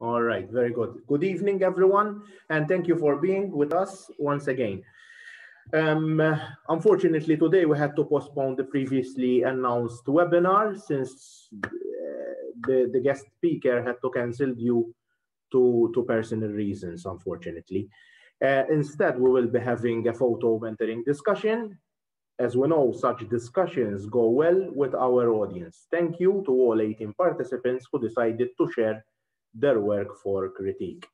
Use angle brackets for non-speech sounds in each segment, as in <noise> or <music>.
All right, very good. Good evening, everyone, and thank you for being with us once again. Um, unfortunately, today we had to postpone the previously announced webinar since uh, the, the guest speaker had to cancel due to, to personal reasons, unfortunately. Uh, instead, we will be having a photo mentoring discussion. As we know, such discussions go well with our audience. Thank you to all 18 participants who decided to share their work for critique.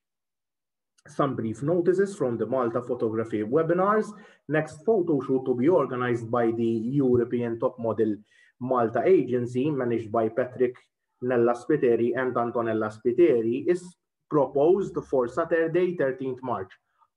Some brief notices from the Malta photography webinars. Next photo shoot to be organized by the European Top Model Malta Agency, managed by Patrick Nella Spiteri and Antonella Spiteri, is proposed for Saturday, 13th March.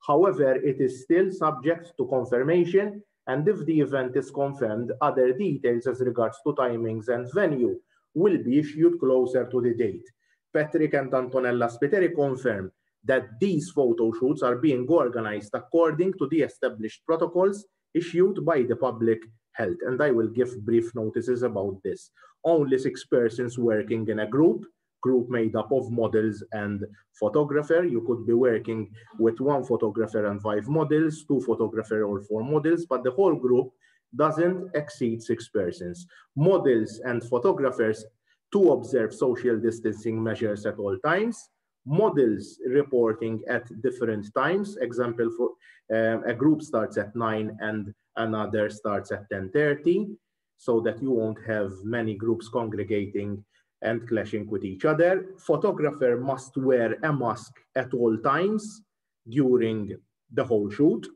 However, it is still subject to confirmation, and if the event is confirmed, other details as regards to timings and venue will be issued closer to the date. Patrick and Antonella Spiteri confirm that these photo shoots are being organized according to the established protocols issued by the public health. And I will give brief notices about this. Only six persons working in a group, group made up of models and photographer. You could be working with one photographer and five models, two photographer or four models, but the whole group doesn't exceed six persons. Models and photographers to observe social distancing measures at all times, models reporting at different times. Example, for uh, a group starts at 9 and another starts at 10.30, so that you won't have many groups congregating and clashing with each other. Photographer must wear a mask at all times during the whole shoot.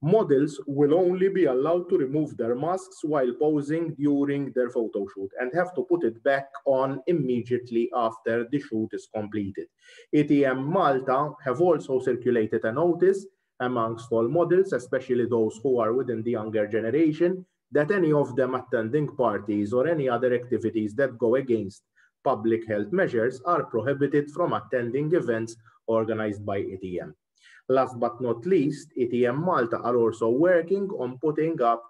Models will only be allowed to remove their masks while posing during their photo shoot and have to put it back on immediately after the shoot is completed. ATM Malta have also circulated a notice amongst all models, especially those who are within the younger generation, that any of them attending parties or any other activities that go against public health measures are prohibited from attending events organized by ATM. Last but not least, ATM Malta are also working on putting up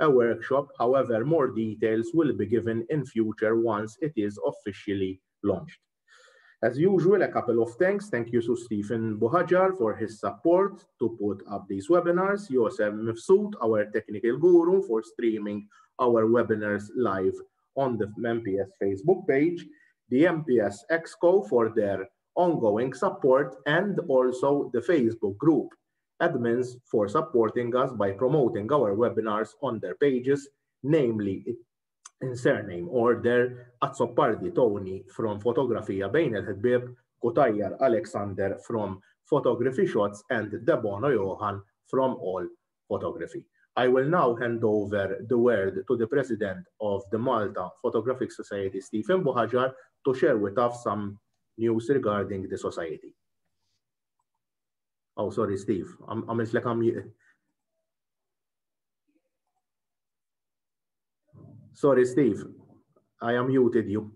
a workshop. However, more details will be given in future once it is officially launched. As usual, a couple of thanks. Thank you to Stephen Buhagiar for his support to put up these webinars. Yosef Mifsud, our technical guru, for streaming our webinars live on the MPS Facebook page. The MPS Exco for their ongoing support and also the Facebook group admins for supporting us by promoting our webinars on their pages, namely in surname order Azzopardi Tony from Fotografija Bejn il-ħbib, Cutajar Alexander from Photography Shots and Debono Johan from All Photography. I will now hand over the word to the president of the Malta Photographic Society, Stephen Buhagiar, to share with us some news regarding the society. Oh, sorry, Steve. Um, um, I'm, I'm like um, I'm. Sorry, Steve. I am muted you.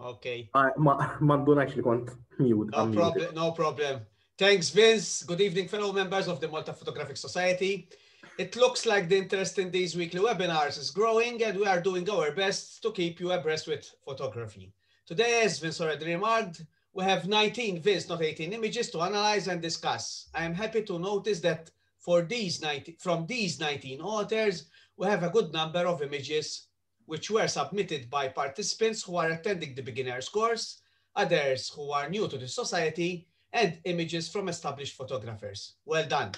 Okay. I, ma, ma actually kont mute. No problem, no problem. Thanks, Vince. Good evening, fellow members of the Malta Photographic Society. It looks like the interest in these weekly webinars is growing and we are doing our best to keep you abreast with photography. Today, as Vince already remarked, we have 19, Vince, not 18 images to analyze and discuss. I am happy to notice that for these 19, from these 19 authors, we have a good number of images which were submitted by participants who are attending the beginner's course, others who are new to the society, and images from established photographers. Well done.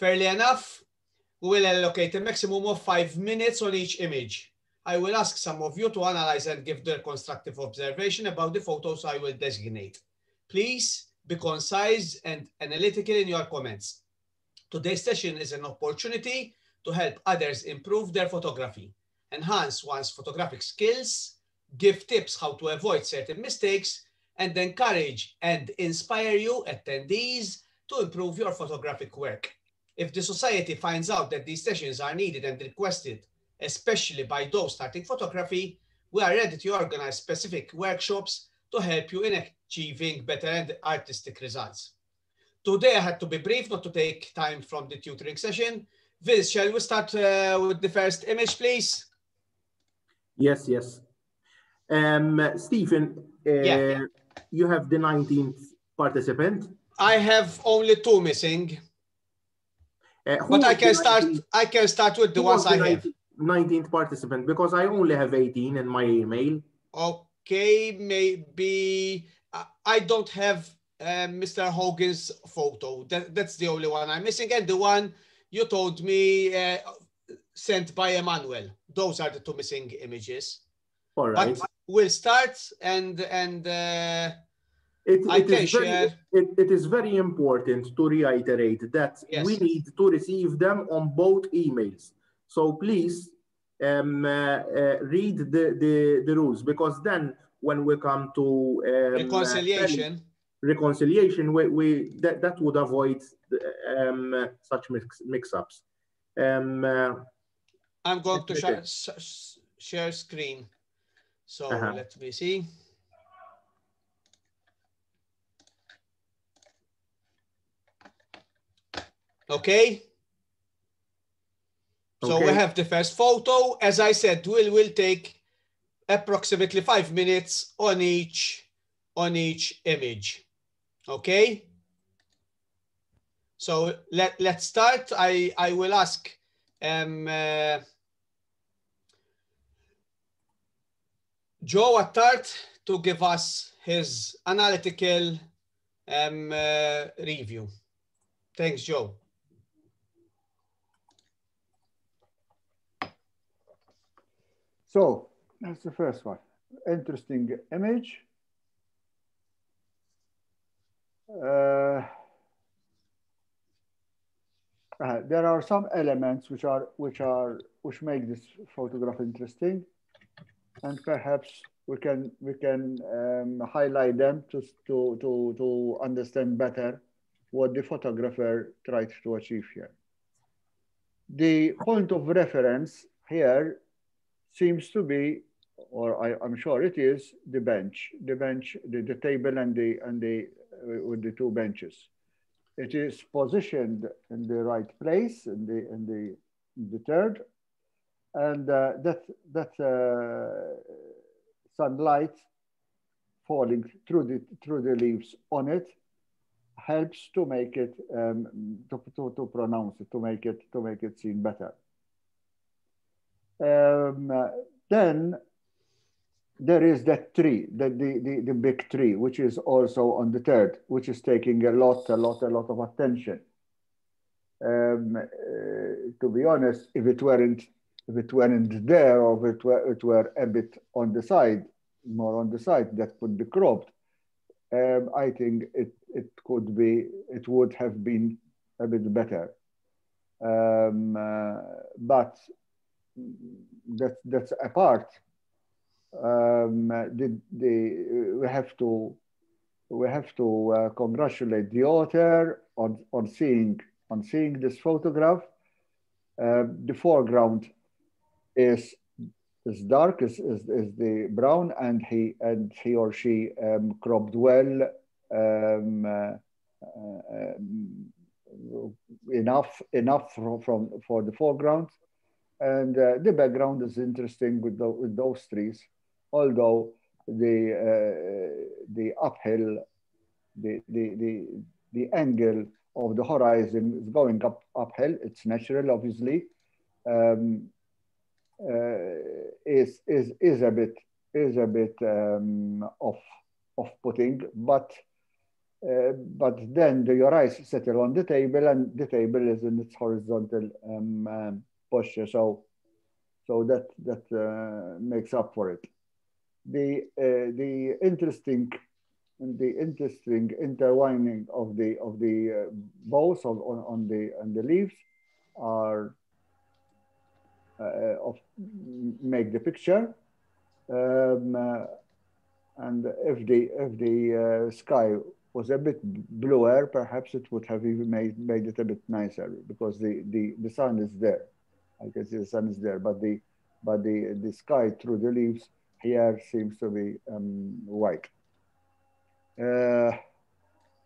Fairly enough, we will allocate a maximum of five minutes on each image. I will ask some of you to analyze and give their constructive observation about the photos I will designate. Please be concise and analytical in your comments. Today's session is an opportunity to help others improve their photography, enhance one's photographic skills, give tips how to avoid certain mistakes, and encourage and inspire you attendees to improve your photographic work. If the society finds out that these sessions are needed and requested, especially by those starting photography, we are ready to organize specific workshops to help you in achieving better and artistic results. Today I had to be brief, not to take time from the tutoring session. Viz, shall we start uh, with the first image, please? Yes, yes. Um, Stephen, uh, Yeah. you have the 19th participant. I have only two missing, but I can start. 19th I can start with the ones was I the have. 19th participant because I only have 18 in my email. Okay, maybe I- I don't have uh, Mr. Hogan's photo. That, that's the only one I'm missing, and the one you told me uh, sent by Emmanuel. Those are the two missing images. All right. But we'll start and and uh, It, it very, it, it is very important to reiterate that Yes. we need to receive them on both emails. So please um, uh, uh, read the, the, the rules because then when we come to um, uh, reconciliation. reconciliation, we, we that, that would avoid um, uh, such mix, mix-ups. Um, uh, I'm going to share, share screen. So Uh-huh. let me see. Okay. So we have the first photo. As I said, we'll, will take approximately five minutes on each on each image. Okay. So let, let's start. I, I will ask um, uh, Joe Attard to give us his analytical um, uh, review. Thanks, Joe. So that's the first one. Interesting image. Uh, uh, there are some elements which are which are which make this photograph interesting, and perhaps we can we can um, highlight them to to to to understand better what the photographer tried to achieve here. The point of reference here seems to be, or I, am sure it is, the bench, the bench, the, the table and the and the uh, with the two benches. It is positioned in the right place, in the in the in the third, and uh, that that uh, sunlight falling through the through the leaves on it helps to make it um, to, to, to pronounce it to make it to make it seem better. Um, then there is that tree, the, the, the, the big tree, which is also on the third, which is taking a lot, a lot, a lot of attention. Um, uh, to be honest, if it weren't, if it weren't there, or if it were, it were a bit on the side, more on the side, that would be cropped. Um, I think it it could be, it would have been a bit better. Um, uh, but that, that's apart. Um, the, the, we have to we have to uh, congratulate the author on, on seeing on seeing this photograph. Uh, the foreground is is dark, is, is, is the brown, and he and he or she um, cropped well um, uh, um, enough enough from, from for the foreground and uh, the background is interesting with, the, with those trees, although the uh, the uphill, the, the the the angle of the horizon is going up uphill. It's natural, obviously. Um, uh, is is is a bit is a bit um, off off putting, but. Uh, but then the, your eyes settle on the table and the table is in its horizontal um, um, posture. So, so that that uh, makes up for it. The uh, the interesting the interesting intertwining of the of the uh, bows on, on, on the on the leaves are of make the picture. Um, and if the if the sky was a bit bluer, perhaps it would have even made, made it a bit nicer because the, the, the sun is there. I can see the sun is there, but the but the, the sky through the leaves here seems to be um, white. Uh,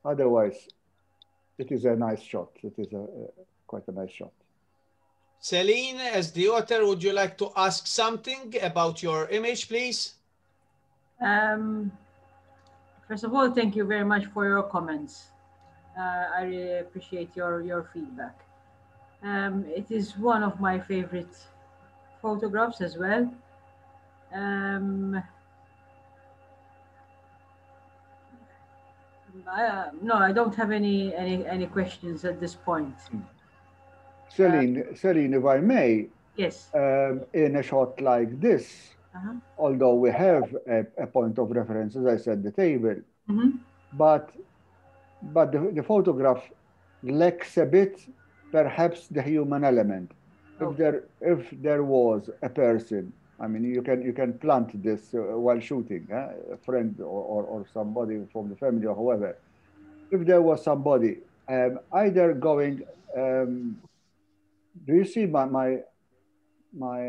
otherwise, it is a nice shot. It is a, a quite a nice shot. Celine, as the author, would you like to ask something about your image, please? Um, first of all, thank you very much for your comments. Uh, I really appreciate your, your feedback. Um, it is one of my favorite photographs as well. Um, I, uh, no, I don't have any, any, any questions at this point. Celine, Celine, if I may, Yes. um, in a shot like this, Uh-huh. although we have a, a point of reference, as I said, the table, Mhm. but but the, the photograph lacks a bit, perhaps the human element. If there if there was a person, I mean, you can you can plant this uh, while shooting, eh? a friend or, or, or somebody from the family or whoever. If there was somebody um, either going, um, do you see my my my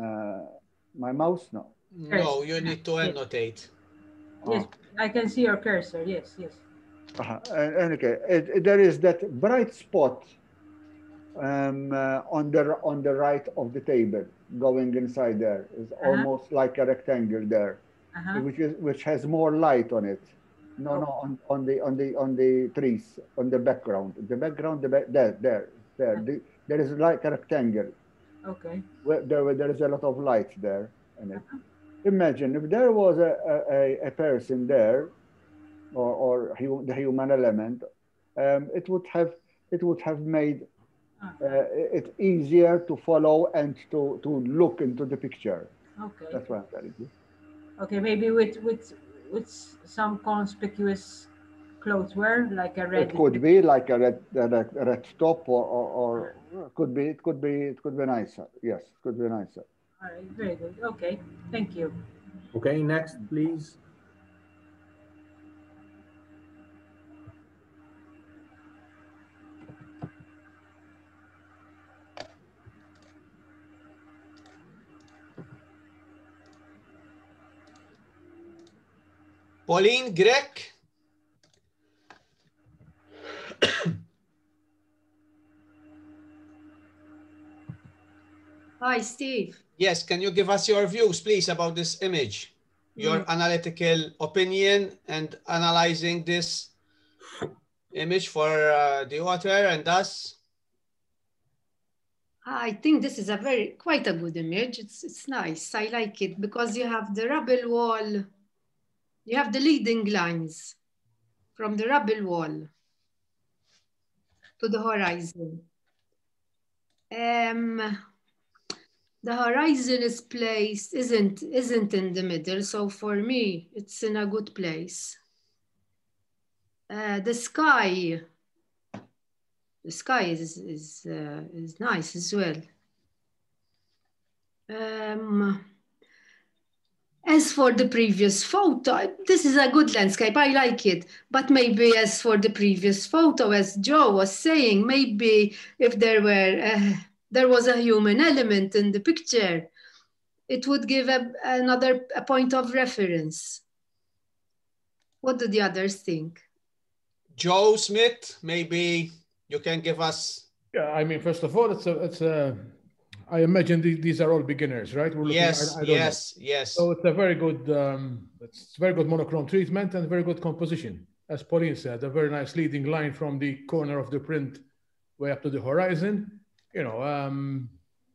uh, my mouse now? No, you need to annotate. Yes, I can see your cursor. Yes, yes. Uh-huh. And, and okay, it, it- there is that bright spot um, uh, on the on the right of the table, going inside there. It's Uh-huh. almost like a rectangle there, Uh-huh. which is which has more light on it. No, no, on, on the on the on the trees, on the background. The background, the back, there, there, there. The, there is like a rectangle Okay. where there, where there is a lot of light there in it. Imagine if there was a, a, a- person there, or, or the human element, um, it would have it would have made uh, it easier to follow and to, to look into the picture. Okay. That's what I'm telling you. Okay, maybe with with with some conspicuous clothes wear, like a red. It could be like a red, a red, a red top, or, or, or could be it could be it could be nicer. Yes, it could be nicer. All right, very good. Okay, thank you. Okay, next, please. Pauline Grech. Hi, Steve. Yes, can you give us your views, please, about this image? Your analytical opinion and analyzing this image for uh, the author and us. I think this is a very quite a good image. It's it's nice. I like it because you have the rubble wall. You have the leading lines from the rubble wall to the horizon. Um, the horizon is placed isn't isn't in the middle, so for me it's in a good place. Uh, the sky the sky is is uh, is nice as well. Um, as for the previous photo, this is a good landscape. I like it. But maybe as for the previous photo, as Joe was saying, maybe if there were uh, there was a human element in the picture, it would give a, another a point of reference. What do the others think? Joe Smith, maybe you can give us. Yeah, I mean, first of all, it's a, it's a. I imagine the- these are all beginners, right? We're looking- Yes, I- I don't know. yes, yes. So it's a very good, um, it's very good monochrome treatment and very good composition. As Pauline said, a very nice leading line from the corner of the print way up to the horizon. You know, um,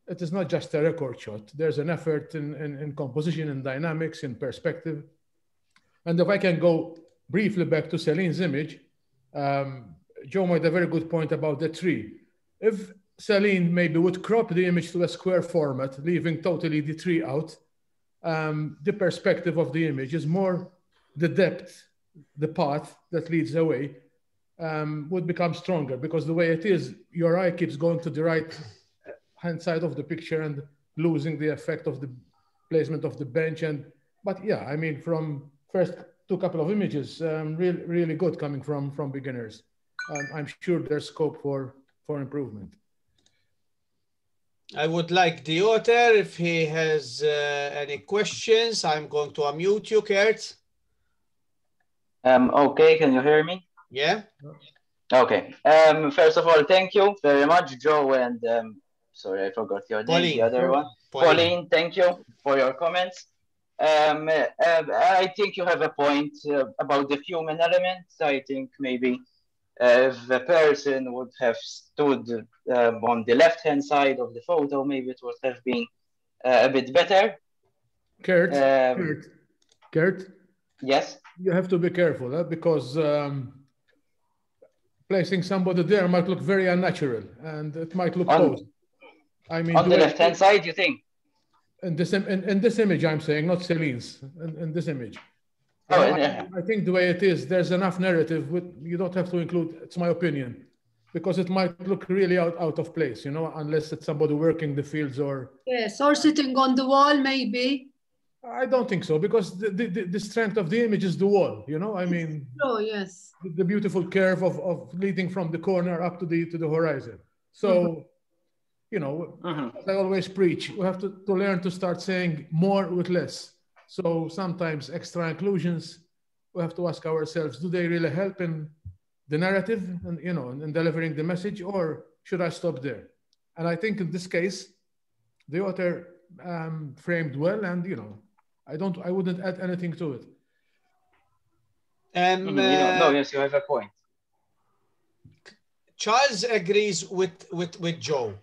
it is not just a record shot. There's an effort in, in, in composition, and dynamics, in perspective. And if I can go briefly back to Celine's image, um, Joe made a very good point about the tree. If Celine maybe would crop the image to a square format, leaving totally the tree out, um, the perspective of the image is more the depth, the path that leads away um, would become stronger because the way it is, your eye keeps going to the right hand side of the picture and losing the effect of the placement of the bench. And but yeah, I mean, from first two couple of images, um, really, really good coming from from beginners. Um, I'm sure there's scope for for improvement. I would like the author, if he has uh, any questions, I'm going to unmute you, Kurt. Um, okay, can you hear me? Yeah? Okay. Um, first of all, thank you very much, Joe, and um, sorry, I forgot your name, Pauline. the other one. Pauline, thank you for your comments. Um, uh, I think you have a point uh, about the human element. I think maybe uh, if the person would have stood um, on the left-hand side of the photo, maybe it would have been uh, a bit better. Kurt, Um, Kurt, Kurt, Yes. you have to be careful huh? because um, placing somebody there might look very unnatural and it might look On- posed. I mean, On the left-hand side, you think? in this in, in this image, I'm saying, not Celine's, in, in this image. Oh, I, yeah. I think the way it is, there's enough narrative. With, you don't have to include. It's my opinion, because it might look really out, out of place, you know, unless it's somebody working the fields or. Yes, or sitting on the wall, maybe. I don't think so, because the, the, the- the strength of the image is the wall. You know, I mean, Oh, yes. the, the beautiful curve of, of leading from the corner up to the to the horizon. So, mm-hmm. you know, mm-hmm. as I always preach, we have to, to learn to start saying more with less. So sometimes extra inclusions, we have to ask ourselves, do they really help in the narrative and you know in delivering the message, or should I stop there? And I think in this case, the author um, framed well, and you know, I don't, I wouldn't add anything to it. Um, you know, no, uh, yes, you have a point. Charles agrees with, with, with Joe.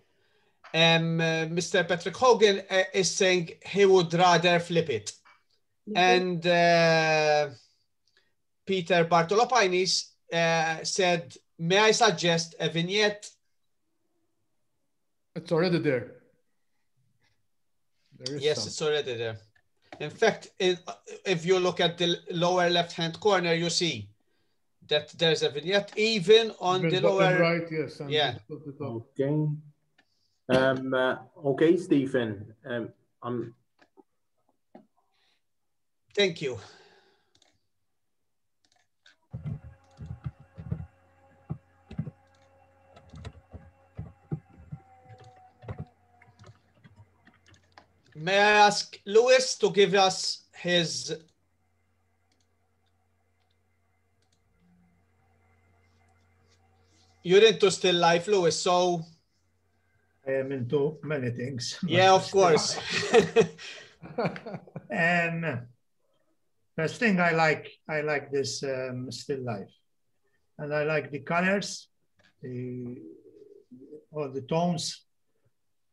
Um, uh, Mr. Patrick Hogan uh, is saying he would rather flip it. And uh, Peter Bartolo Parnis uh, said, May I suggest a vignette? It's already there. There is Yes, some. it's already there. In fact, in, if you look at the lower left hand corner, you see that there's a vignette even on But the lower. right, yes. and Yeah. the top. Okay. Um, uh, okay, Stephen. Um, um, Thank you. May I ask Lewis to give us his You're into still life, Lewis, so I am into many things. yeah, of course. <laughs> And first thing I like, I like this um, still life, and I like the colors, the all the tones.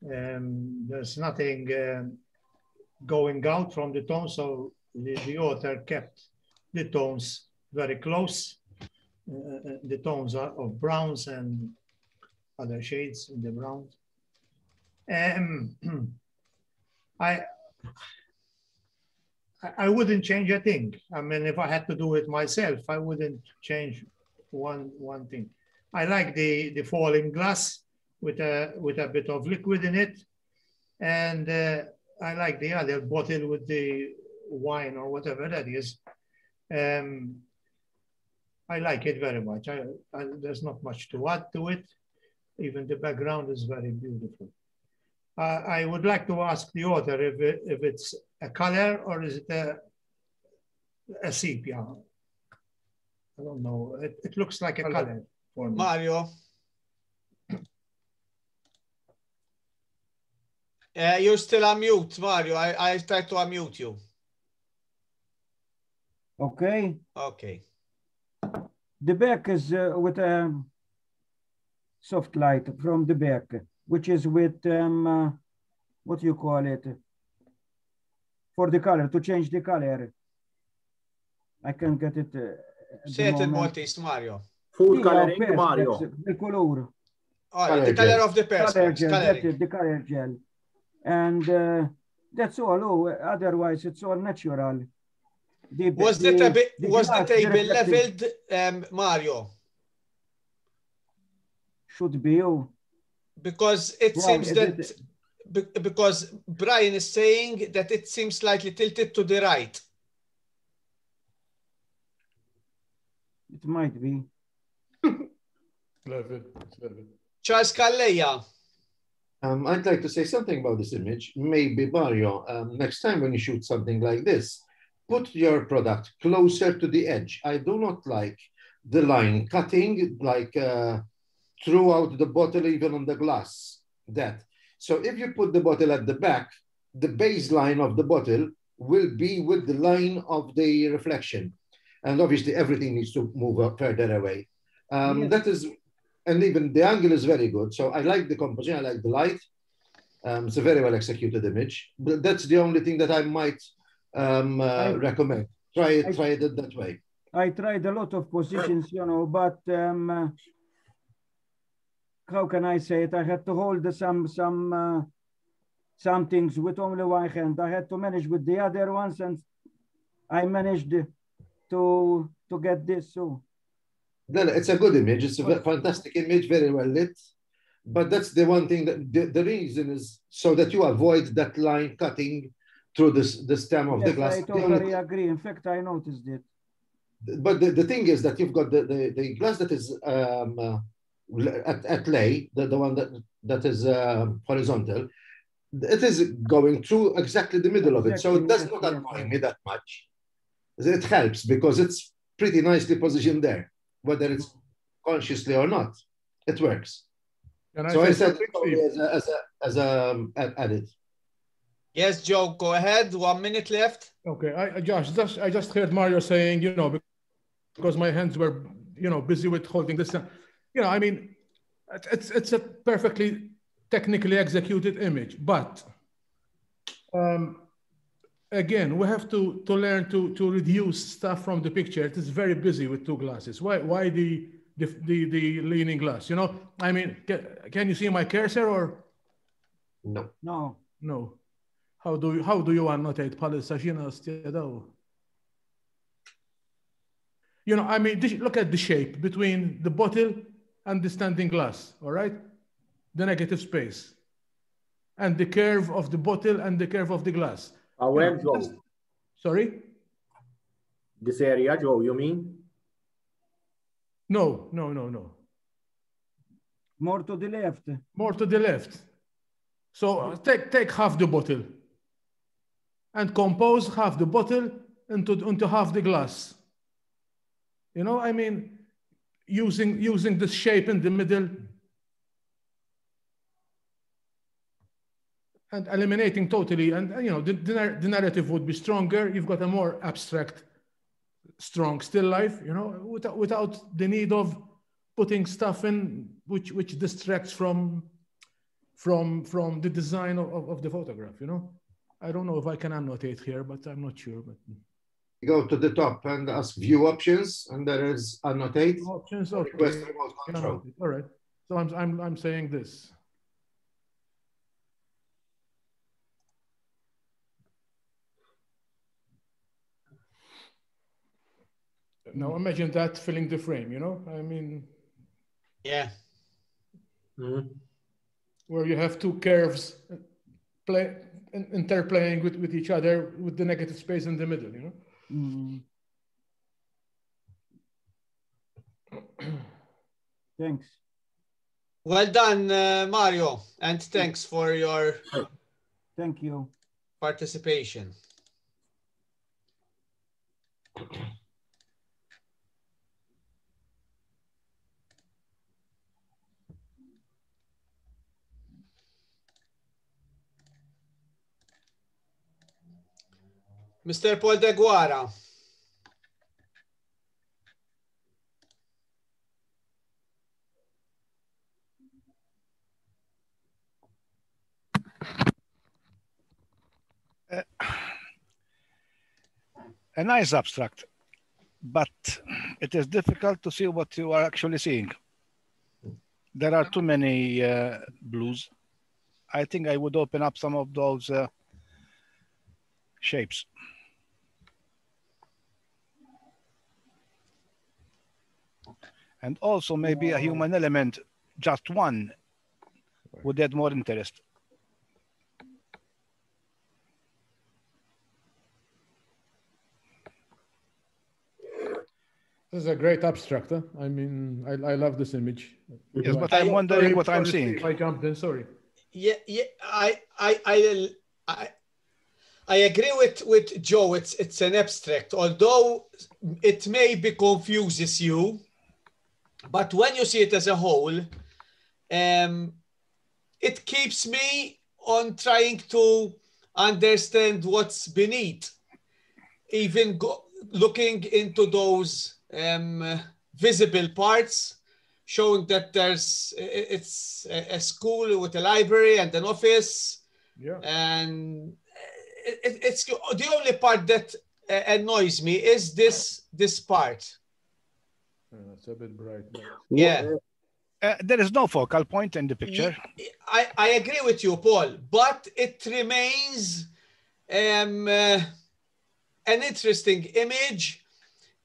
Um, there's nothing um, going out from the tone, so the, the author kept the tones very close. Uh, uh, the tones are of browns and other shades in the browns. Um, <clears throat> I I- wouldn't change a thing. I mean, if I had to do it myself, I wouldn't change one one thing. I like the the falling glass with a with a bit of liquid in it, and uh, I like the other bottle with the wine or whatever that is. Um, I like it very much. I, I, there's not much to add to it. Even the background is very beautiful. Uh, I would like to ask the author if, it, if it's a color or is it a, a sepia? I don't know. It, it looks like a Color. color for me. Mario. <clears throat> Uh, you're still on mute, Mario. I, I tried to unmute you. Okay, Okay. the back is uh, with a soft light from the back, which is with, um, uh, what do you call it? For the color, to change the color. I can get it. uh, it in. Maltese, Mario. food coloring, Mario. The color, All right, the color of the it, the color gel. And uh, that's all, oh, otherwise it's all natural. The- Was the, the- the was the table leveled, um, Mario? Should be, oh. Because it Why, seems that it- be- because Brian is saying that it seems slightly tilted to the right. It might be. Level, it's level. Charles Calleja. Um, I'd like to say something about this image. Maybe Mario, um, next time when you shoot something like this, put your product closer to the edge. I do not like the line cutting like uh, throughout the bottle, even on the glass. That. So if you put the bottle at the back, the baseline of the bottle will be with the line of the reflection. And obviously everything needs to move up further away. Um, Yes. That is, and even the angle is very good. So I like the composition, I like the light. Um, it's a very well executed image. But that's the only thing that I might um, uh, I- recommend. Try it, I- try it that way. I tried a lot of positions, you know, but um, uh, how can I say it? I had to hold some some uh, some things with only one hand. I had to manage with the other ones, and I managed to to get this. So No, no, it's a good image. It's a fantastic image, very well lit. But that's the one thing that the, the reason is so that you avoid that line cutting through this the stem of the glass. I totally agree. In fact, I noticed it. but the, the thing is that you've got the, the, the glass that is um, uh, at, at lay, the, the one that, that is uh, horizontal, it is going through exactly the middle of it. So it does not yes, annoy me that much. It helps because it's pretty nicely positioned there, whether it's consciously or not. It works. Can I so I said something, it only Steve? as a, as a, as a um, ad- added. Yes, Joe, go ahead. One minute left. Okay, I, I Josh, just, I just heard Mario saying, you know, because my hands were, you know, busy with holding this. You know, I mean, it's it's a perfectly technically executed image, but um, again, we have to to learn to to reduce stuff from the picture. It is very busy with two glasses. Why why the the the, the leaning glass? You know, I mean, can, can you see my cursor or No. No, no? How do you how do you annotate palissa daw? You know, I mean, this, look at the shape between the bottle and the standing glass, all right? The negative space. And the curve of the bottle and the curve of the glass. Uh, where, Joe? Sorry? This area, Joe, you mean? No, no, no, no. more to the left. More to the left. So uh, take, take half the bottle and compose half the bottle into, into half the glass. You know, I mean, using, using this shape in the middle and eliminating totally, and you know, the, the, narrative would be stronger. You've got a more abstract, strong still life, you know, without, without the need of putting stuff in which, which distracts from, from, from the design of, of, of the photograph, you know? I don't know if I can annotate here, but I'm not sure. But go to the top and ask view options, and there is annotate. options, okay. Request remote Yeah, control. All right. So I'm, I'm, I'm saying this. Now imagine that filling the frame, you know? I mean, Yeah. Mhm. where you have two curves uh, play, interplaying with, with each other with the negative space in the middle, you know? Mm. <clears throat> Thanks. Well done, uh, Mario, and thanks for your Thank you. participation. Mr. Paul De Guara. a nice abstract, but it is difficult to see what you are actually seeing. There are too many uh, blues. I think I would open up some of those uh, shapes. And also maybe a human element, just one, would add more interest. This is a great abstract. Huh? I mean, I, I love this image. Yes, but I'm wondering what I'm sorry, seeing. I jumped in, sorry. Yeah, yeah, I, I, I, I, I agree with with Joe. It's it's an abstract, although it maybe confuses you, but when you see it as a whole, um, it keeps me on trying to understand what's beneath, even go, looking into those um, visible parts, showing that there's it's a school with a library and an office, yeah. and it, it's the only part that uh, annoys me is this this part. Uh, it's a bit bright. Yeah. Uh, there is no focal point in the picture. I, I agree with you, Paul, but it remains um, uh, an interesting image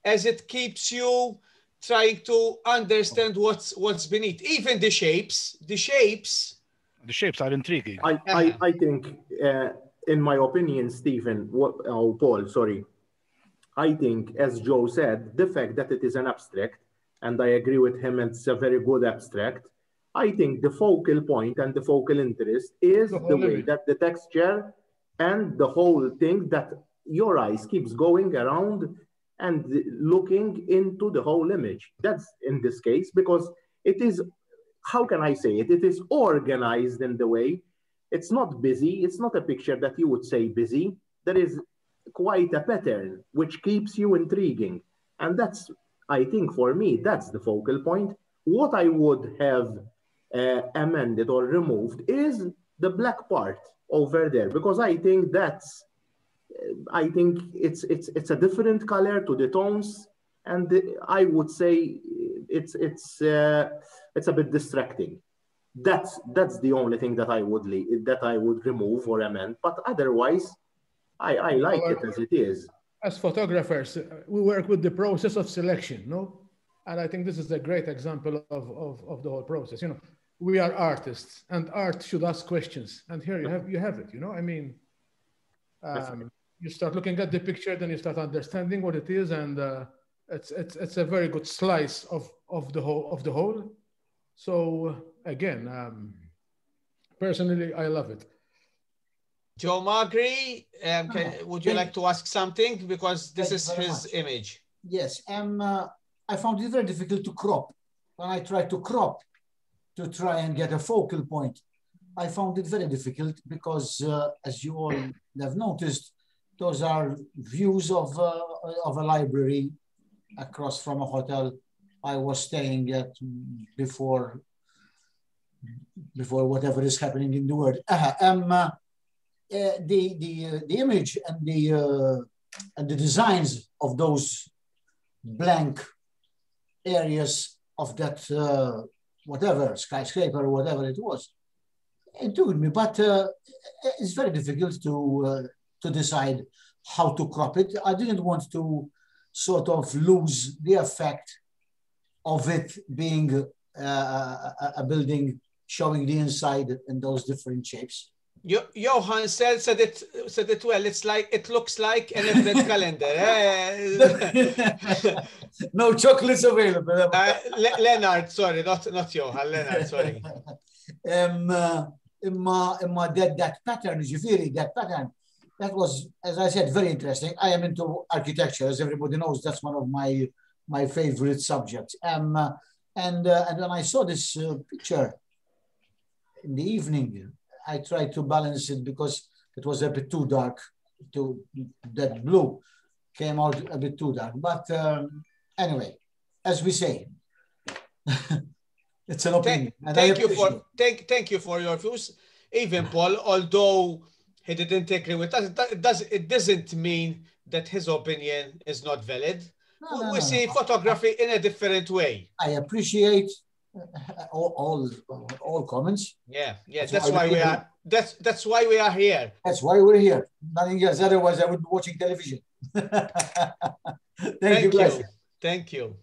as it keeps you trying to understand what's what's beneath. Even the shapes, the shapes. The shapes are intriguing. I, I, I think, uh, in my opinion, Stephen, what, oh, Paul, sorry. I think, as Joe said, the fact that it is an abstract and I agree with him, it's a very good abstract. I think the focal point and the focal interest is the, the way that the texture and the whole thing that your eyes keeps going around and looking into the whole image. That's in this case because it is, how can I say it? It is organized in the way. It's not busy. It's not a picture that you would say busy. There is quite a pattern which keeps you intriguing. And that's I think for me, that's the focal point. What I would have uh, amended or removed is the black part over there, because I think that's, uh, I think it's, it's, it's a different color to the tones. And the, I would say it's, it's, uh, it's a bit distracting. That's, that's the only thing that I would leave, that I would remove or amend. But otherwise, I, I like it as it is as photographers, we work with the process of selection, no? And I think this is a great example of, of, of the whole process. You know, we are artists and art should ask questions. And here you have, you have it, you know, I mean, um, you start looking at the picture, then you start understanding what it is. And uh, it's, it's, it's a very good slice of, of, the, whole, of the whole. So again, um, personally, I love it. Joe Magri, um, can, oh, would you like to ask something? Because this is his much. image. Yes, um, uh, I found it very difficult to crop. When I tried to crop to try and get a focal point, I found it very difficult because, uh, as you all have noticed, those are views of, uh, of a library across from a hotel I was staying at before before whatever is happening in the world. Uh, um, uh, uh, the the uh, the image and the uh, and the designs of those blank areas of that whatever skyscraper or whatever it was intrigued me, but it's very difficult to to decide how to crop it. I didn't want to sort of lose the effect of it being uh, a, a, building showing the inside in those different shapes. Johan said, said it said it well. It's like it looks like an advent <laughs> calendar. Eh? <laughs> no chocolates available. Uh, Le Leonard, sorry, not not Johan. Leonard, sorry. <laughs> um, uh, imma imma that that pattern, ġifiri, that pattern, that was, as I said, very interesting. I am into architecture, as everybody knows. That's one of my my favorite subjects. Um, uh, and uh, and when I saw this uh, picture in the evening I tried to balance it because it was a bit too dark. To that blue came out a bit too dark. But um, anyway, as we say, <laughs> it's an opinion. Thank, thank you for thank thank you for your views. Even Paul, although he didn't agree with us, it does it doesn't mean that his opinion is not valid. No, we no, see no. photography in a different way. I appreciate <laughs> all, all, all comments. Yeah, yeah, that's, that's why, why we are. That's that's why we are here. That's why we're here. Nothing else. Otherwise, I would be watching television. <laughs> Thank, Thank, you. you. Thank you.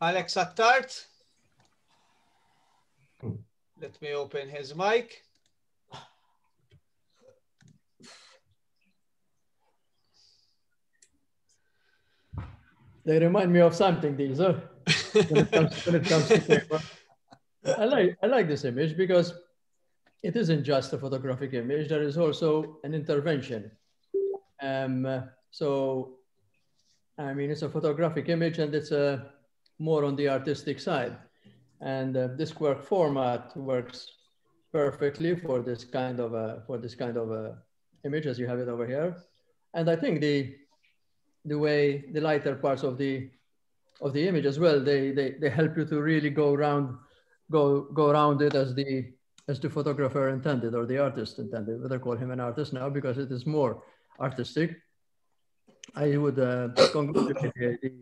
Alex Attard. Let me open his mic. They remind me of something, these. <laughs> Huh? when, it comes, when it comes to paper. I like I like this image because it isn't just a photographic image, there is also an intervention. Um, so, I mean, it's a photographic image and it's a more on the artistic side. And uh, this work format works perfectly for this kind of a, for this kind of a image as you have it over here. And I think the, the way the lighter parts of the, of the image as well, they, they, they help you to really go around, go, go around it as the, as the photographer intended or the artist intended, whether call him an artist now because it is more artistic. I would uh, <clears throat> congratulate the,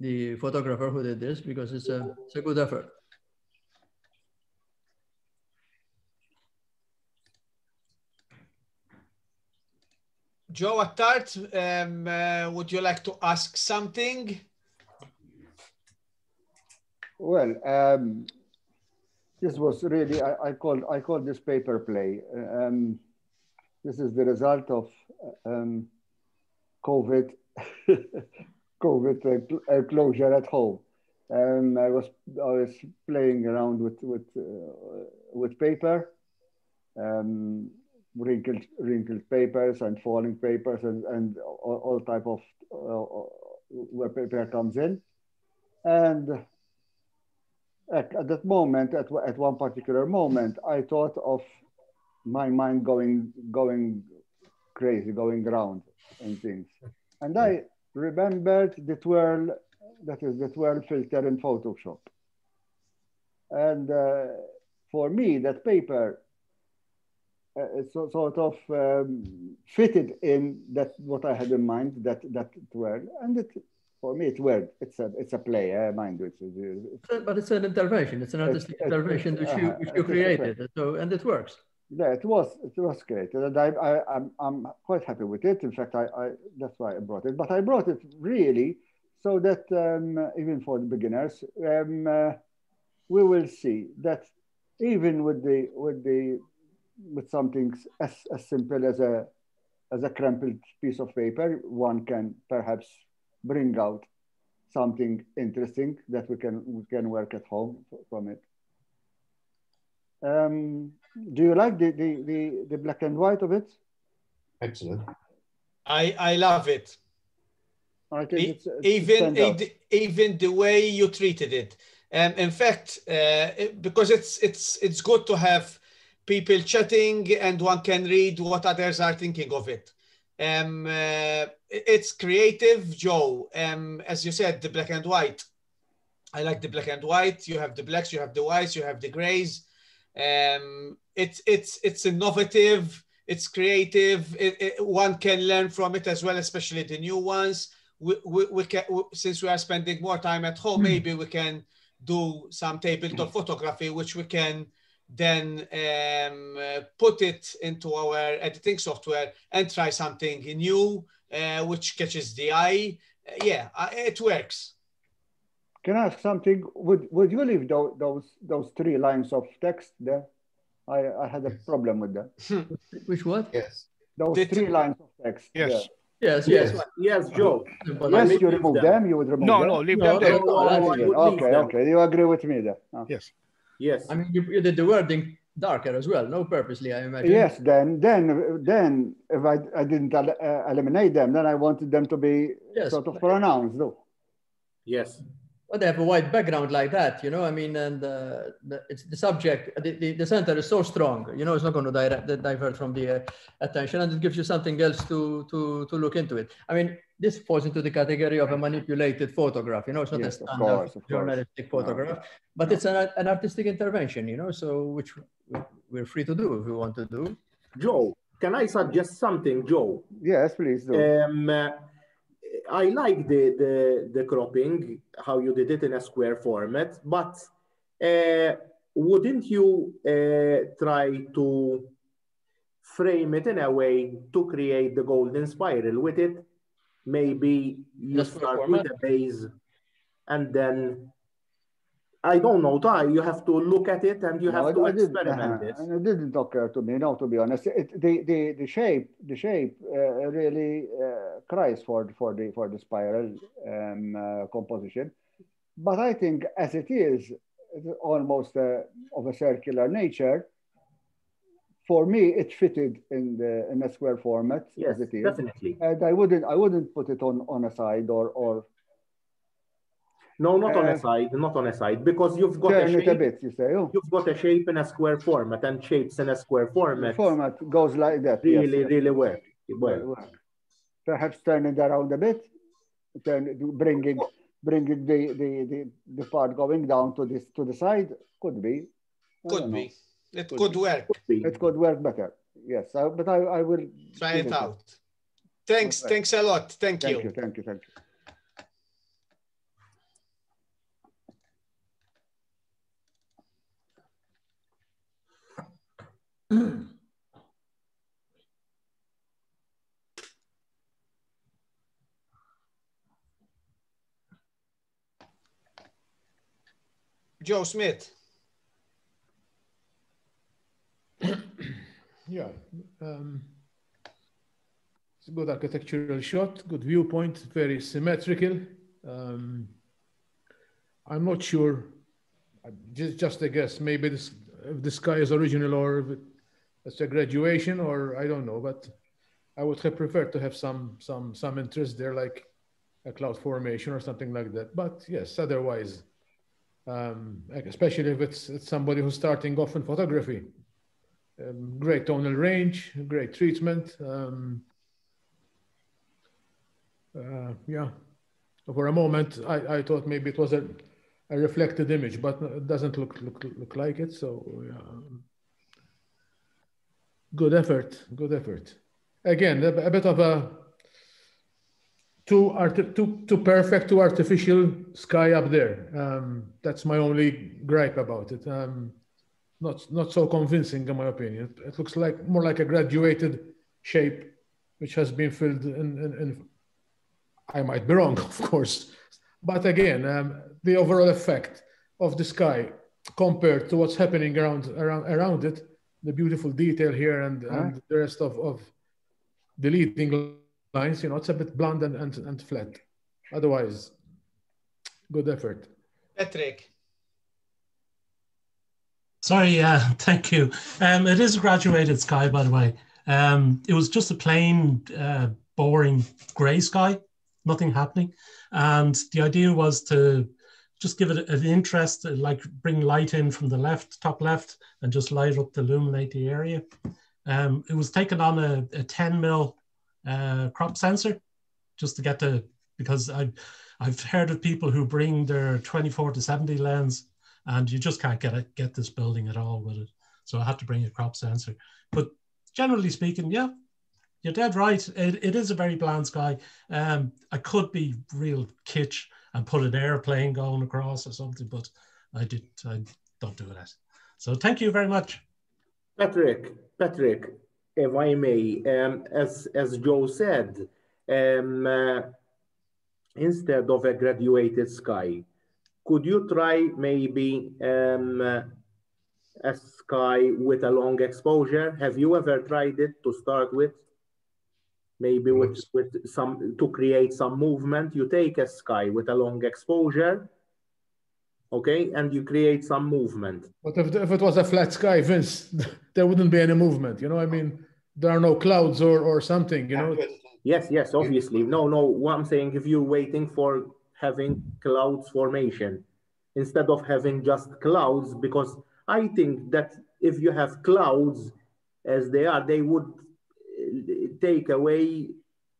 the photographer who did this because it's a, it's a good effort. Joe Attard, um, uh, would you like to ask something? Well, um, this was really, I, I called I called this paper play. Um, this is the result of um, COVID, <laughs> COVID uh, closure at home. Um, I was I was playing around with with uh, with paper, um, wrinkled wrinkled papers and falling papers and and all, all type of uh, where paper comes in, and at, at that moment, at, at one particular moment, I thought of my mind going going crazy, going around and things. And I remembered the twirl, that is the twirl filter in Photoshop. And uh, for me, that paper uh, so, sort of um, fitted in that what I had in mind, that that twirl, and it for me it weird. It's a it's a play, uh, mind which is. But it's an intervention. It's an artistic it's, intervention it's, which you uh, which you created. So and it works. Yeah, it was it was great, and I, I I'm I'm quite happy with it. In fact, I, I that's why I brought it. But I brought it really so that um, even for the beginners, um, uh, we will see that even with the with the with something as, as simple as a as a crumpled piece of paper, one can perhaps bring out something interesting that we can we can work at home from it. Um, do you like the, the, the, the, black and white of it? Excellent. I, I love it. I think it's, it's even even the way you treated it. Um, in fact, uh, it, because it's it's it's good to have people chatting and one can read what others are thinking of it. Um, uh, it's creative, Joe. Um, as you said, the black and white. I like the black and white. You have the blacks, you have the whites, you have the grays. Um, it's it's it's innovative. It's creative. It, it, one can learn from it as well, especially the new ones. We, we, we can since we are spending more time at home, maybe we can do some tabletop photography, which we can then um, uh, put it into our editing software and try something new, uh, which catches the eye. Uh, yeah, it works. Can I ask something? Would would you leave those those, those three lines of text there? I, I had a problem with that. <laughs> Which what? Yes. Those three lines of text. Yes. there. Yes, Yes, yes. yes, Joe. Yes, you remove them. You would remove No, them. no, leave No, them there. no, no, I would Okay, them. okay. You agree with me there. Okay. Yes. Yes. I mean, you, you did the wording darker as well, no purposely, I imagine. Yes, then, then, then, if I, I didn't uh, eliminate them, then I wanted them to be Yes. sort of pronounced, though. Yes. Well, they have a white background like that, you know. I mean, and uh, the, it's the subject, the, the, the center is so strong, you know, it's not going to direct, divert from the uh, attention, and it gives you something else to to to look into it. I mean, this falls into the category of a manipulated photograph, you know. It's not Yes, a of standard course, of course. journalistic photograph, but it's an, an artistic intervention, you know. So which we're free to do if we want to do. Joe, can I suggest something, Joe? Yes, please do. Um, uh, I like the, the the cropping, how you did it in a square format, but uh, wouldn't you uh, try to frame it in a way to create the golden spiral with it? Maybe you Just start with a base and then I don't know, Ty, you have to look at it and you have to I experiment uh-huh. it. And it didn't occur to me, no, to be honest. It, the, the, the shape, the shape uh, really uh, cries for, for, the, for the spiral um, uh, composition. But I think as it is, almost uh, of a circular nature, for me, it fitted in the in a square format Yes, as it is. definitely. And I wouldn't I wouldn't put it on on a side or or No, not on a side, not on a side, because you've got a turn it a shape. bit. You say, oh, You've got a shape in a square format, and shapes in a square format format goes like that. yes, really, yes. really work. Well, Well, Perhaps turn it around a bit, turn it, bringing bringing the, the the the part going down to this to the side could be. I Could be. It could work. It could work better. Yes, I, but I, I will Try it out. Thanks. Okay. Thanks a lot. Thank, Thank you. you, thank you, thank you. Joe Smith. <coughs> Yeah. Um, it's a good architectural shot, good viewpoint, very symmetrical. Um, I'm not sure, just, just a guess, maybe this, if the sky is original or if it, it's a graduation or I don't know, but I would have preferred to have some, some, some interest there, like a cloud formation or something like that. But yes, otherwise, um, especially if it's, it's somebody who's starting off in photography, um, great tonal range, great treatment. Um, uh, yeah, for a moment I, I thought maybe it was a, a reflected image, but it doesn't look look, look like it. So yeah. Good effort, good effort. Again, a, a bit of a too art too too perfect, too artificial sky up there. Um, that's my only gripe about it. Um, not not so convincing in my opinion. It looks like more like a graduated shape, which has been filled in. in, in I might be wrong, <laughs> of course, but again, um, the overall effect of the sky compared to what's happening around around around it, the beautiful detail here and, and the rest of, of the leading lines, you know, it's a bit blunt and, and, and flat. Otherwise, good effort. Patrick. Sorry, yeah, <laughs> thank you. Um, it is a graduated sky, by the way. Um, it was just a plain, uh, boring grey sky, nothing happening. And the idea was to just give it an interest, uh, like bring light in from the left, top left, and just light up to illuminate the area. Um, it was taken on a, a 10 mil uh, crop sensor just to get the, because I, I've heard of people who bring their 24 to 70 lens and you just can't get it, get this building at all with it. So I had to bring a crop sensor. But generally speaking, yeah, you're dead right. It, it is a very bland sky. Um, I could be real kitsch and put an airplane going across or something, but I did. I don't do that. So thank you very much. Patrick, Patrick, if I may, um, as as Joe said, um, uh, instead of a graduated sky, could you try maybe um, uh, a sky with a long exposure? Have you ever tried it to start with? Maybe mm-hmm. with, with some to create some movement, you take a sky with a long exposure, okay, and you create some movement. But if, if it was a flat sky, Vince, <laughs> there wouldn't be any movement. You know, I mean, there are no clouds or, or something, you know. Yes, yes, obviously. No, no, what I'm saying, if you're waiting for having clouds formation instead of having just clouds, because I think that if you have clouds as they are, they would take away,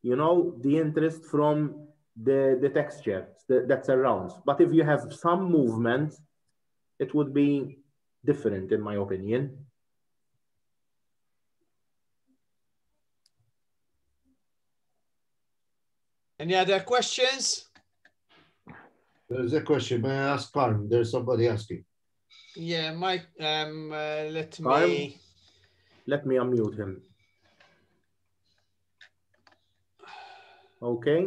you know, the interest from the, the texture that- that's around. But if you have some movement, it would be different, in my opinion. Any other questions? There's a question. May I ask Carm? There's somebody asking. Yeah, Mike, um, uh, let Carm? me. Let me unmute him. Okay.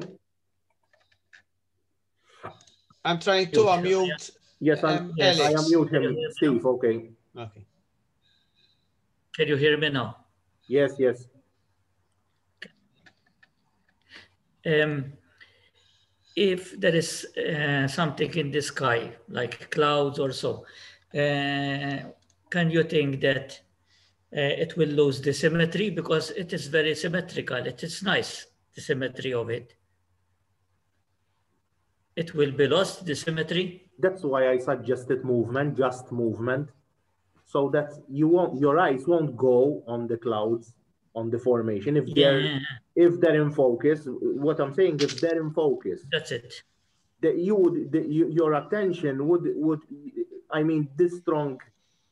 I'm trying to unmute. Yes, I'm, um, yes, I unmute him, Steve. Okay. Okay. Can you hear me now? Yes, yes. Um, if there is uh, something in the sky, like clouds or so, uh, can you think that it will lose the symmetry because it is very symmetrical. It is nice, the symmetry of it. It will be lost, the symmetry. That's why I suggested movement, just movement, so that you won't, your eyes won't go on the clouds, on the formation. If they're Yeah. if they're in focus, what I'm saying, if they're in focus, That's it. that you would, the, you, your attention would would, I mean, this strong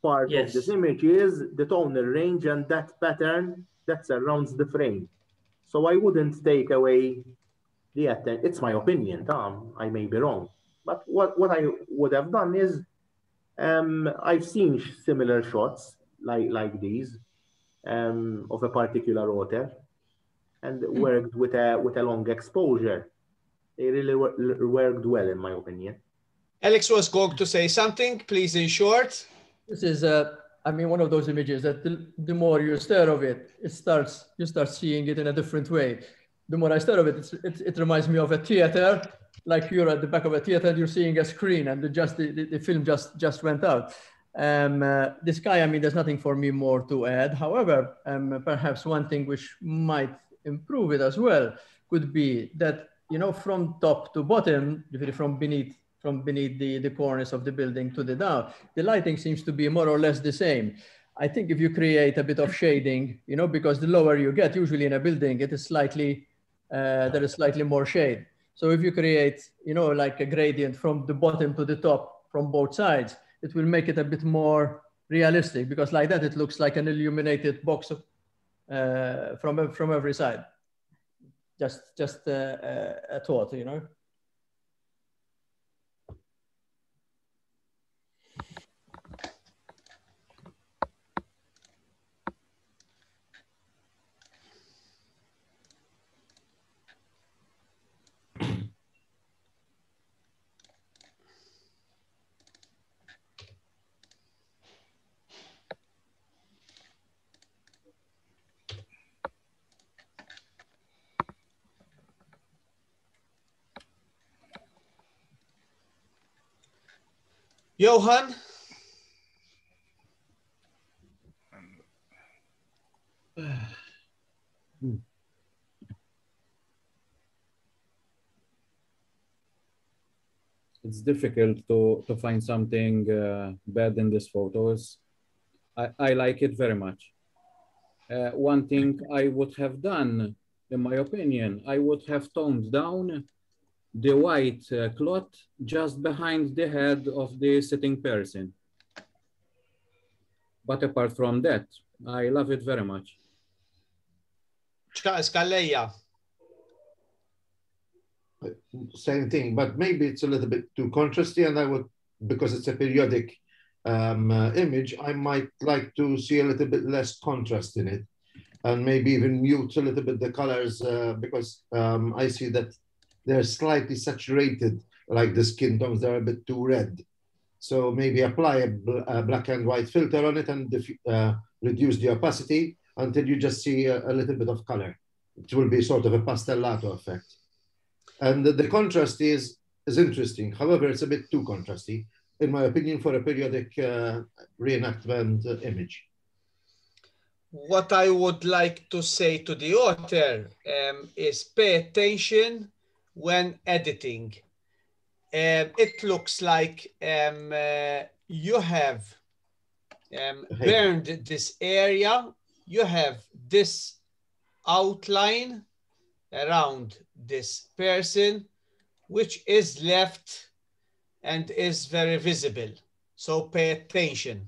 part of Yes. this image is the tonal range and that pattern that surrounds the frame. So I wouldn't take away the attention. It's my opinion, Tom. I may be wrong, but what what I would have done is, um, I've seen similar shots like like these, um, of a particular author, and worked with a with a long exposure. They really wor- worked well, in my opinion. Alex was going to say something, please, in short. This is, uh, I mean, one of those images that the, the more you stare of it, it starts, you start seeing it in a different way. The more I stare of it, it, it reminds me of a theater, like you're at the back of a theater, and you're seeing a screen and the, just the, the, film just, just went out. Um, uh, this guy, I mean, there's nothing for me more to add. However, um, perhaps one thing which might improve it as well could be that, you know, from top to bottom, from beneath from beneath the, the corners of the building to the down, the lighting seems to be more or less the same. I think if you create a bit of shading, you know, because the lower you get, usually in a building, it is slightly, uh, there is slightly more shade. So if you create, you know, like a gradient from the bottom to the top from both sides, it will make it a bit more realistic because like that, it looks like an illuminated box of, uh, from, from every side. Just, just uh, uh, a thought, you know. Johan? it's difficult to to find something uh, bad in these photos. I, I like it very much. Uh, one thing I would have done, in my opinion, I would have toned down the white uh, cloth just behind the head of the sitting person. But apart from that, I love it very much. Scalleia. Same thing, but maybe it's a little bit too contrasty, and I would, because it's a periodic um, uh, image, I might like to see a little bit less contrast in it, and maybe even mute a little bit the colors, uh, because um, I see that they're slightly saturated, like the skin tones, they're a bit too red. So maybe apply a, bl a black and white filter on it and uh, reduce the opacity until you just see a, a, little bit of color. It will be sort of a pastellato effect. And the, the contrast is, is interesting. However, it's a bit too contrasty, in my opinion, for a periodic uh, reenactment uh, image. What I would like to say to the author um, is pay attention when editing. Um, it looks like um, uh, you have um, burned this area, you have this outline around this person, which is left and is very visible. So pay attention.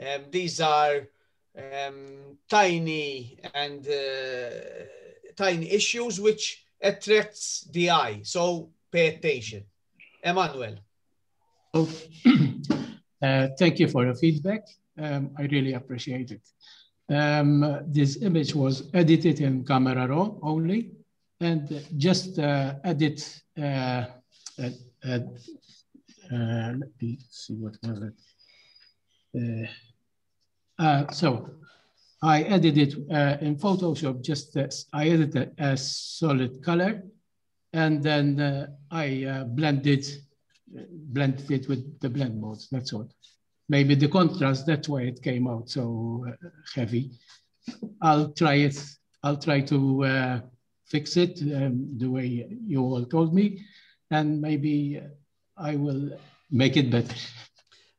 Um, these are um, tiny and uh, tiny issues which attracts the eye. So pay attention. Emmanuel. Oh, <clears throat> uh, thank you for your feedback. Um, I really appreciate it. Um, this image was edited in Camera Raw only, and just uh, edit. Uh, let me see what was it. Uh, so I edited it in Photoshop. Just as I edited a solid color, and then uh, I uh, blended blended it with the blend modes. That's all. maybe the contrast, that's why it came out so uh, heavy. I'll try it. I'll try to uh, fix it um, the way you all told me, and maybe I will make it better.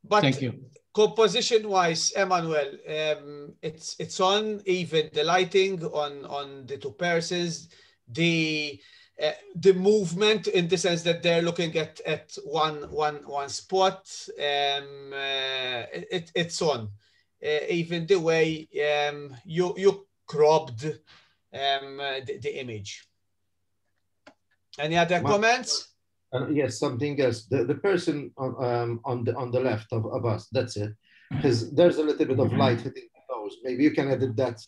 But Thank you. Composition wise, Emmanuel, um, it's it's on even the lighting on on the two persons, the uh, the movement in the sense that they're looking at at one one one spot. Um, uh, it, it's on. Uh, even the way um, you you cropped um, uh, the, the image. Any other comments? Uh, yes, something else. The, the person on, um, on the on the left of, of us, that's it. Because there's a little bit of light hitting the nose. Maybe you can edit that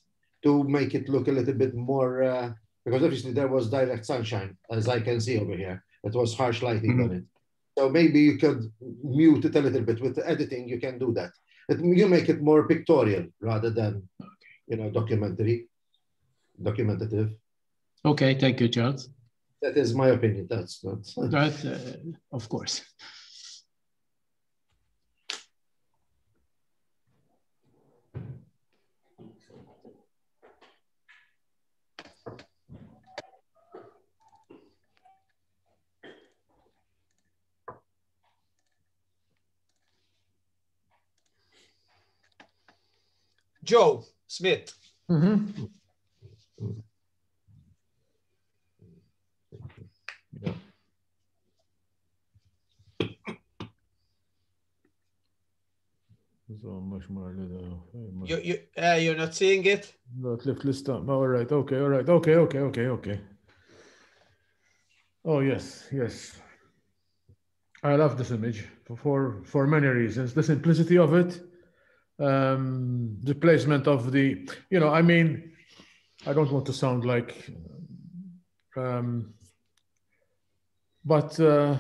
to make it look a little bit more. Uh, because obviously there was direct sunshine, as I can see over here. It was harsh lighting on it. So maybe you could mute it a little bit with the editing. You can do that. It, you make it more pictorial rather than, you know, documentary, documentative. Okay, thank you, Charles. That is my opinion. That's not. That, uh, of course. Joe Smith. Mhm. Yeah. So much more little. You you uh, you're not seeing it. Not left list up. All right. Okay. All right. Okay. Okay. Okay. Okay. Oh yes. Yes. I love this image for for many reasons. The simplicity of it, um, the placement of the. You know, I mean, I don't want to sound like, um, but. Uh,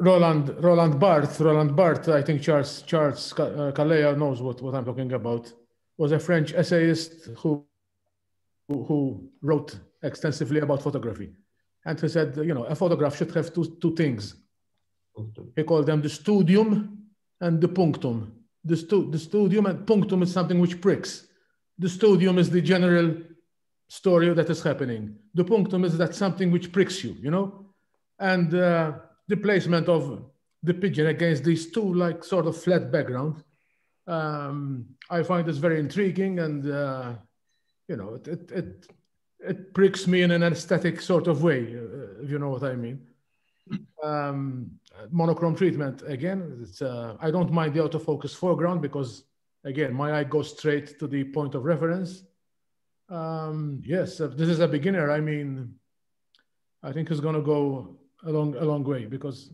Roland Roland Barthes, Roland Barthes, I think Charles Charles uh, Calleja knows what, what I'm talking about. Was a French essayist who, who who wrote extensively about photography, and he said, you know, a photograph should have two two things. He called them the studium and the punctum. The stu the studium and punctum is something which pricks. The studium is the general story that is happening. The punctum is that something which pricks you, you know, and. Uh, the placement of the pigeon against these two like sort of flat background. Um, i find this very intriguing and uh, you know it, it, it it pricks me in an aesthetic sort of way uh, if you know what i mean. Um, monochrome treatment again it's uh, i don't mind the autofocus foreground because again my eye goes straight to the point of reference. Um, yes if this is a beginner. I mean i think going to go a long a long way because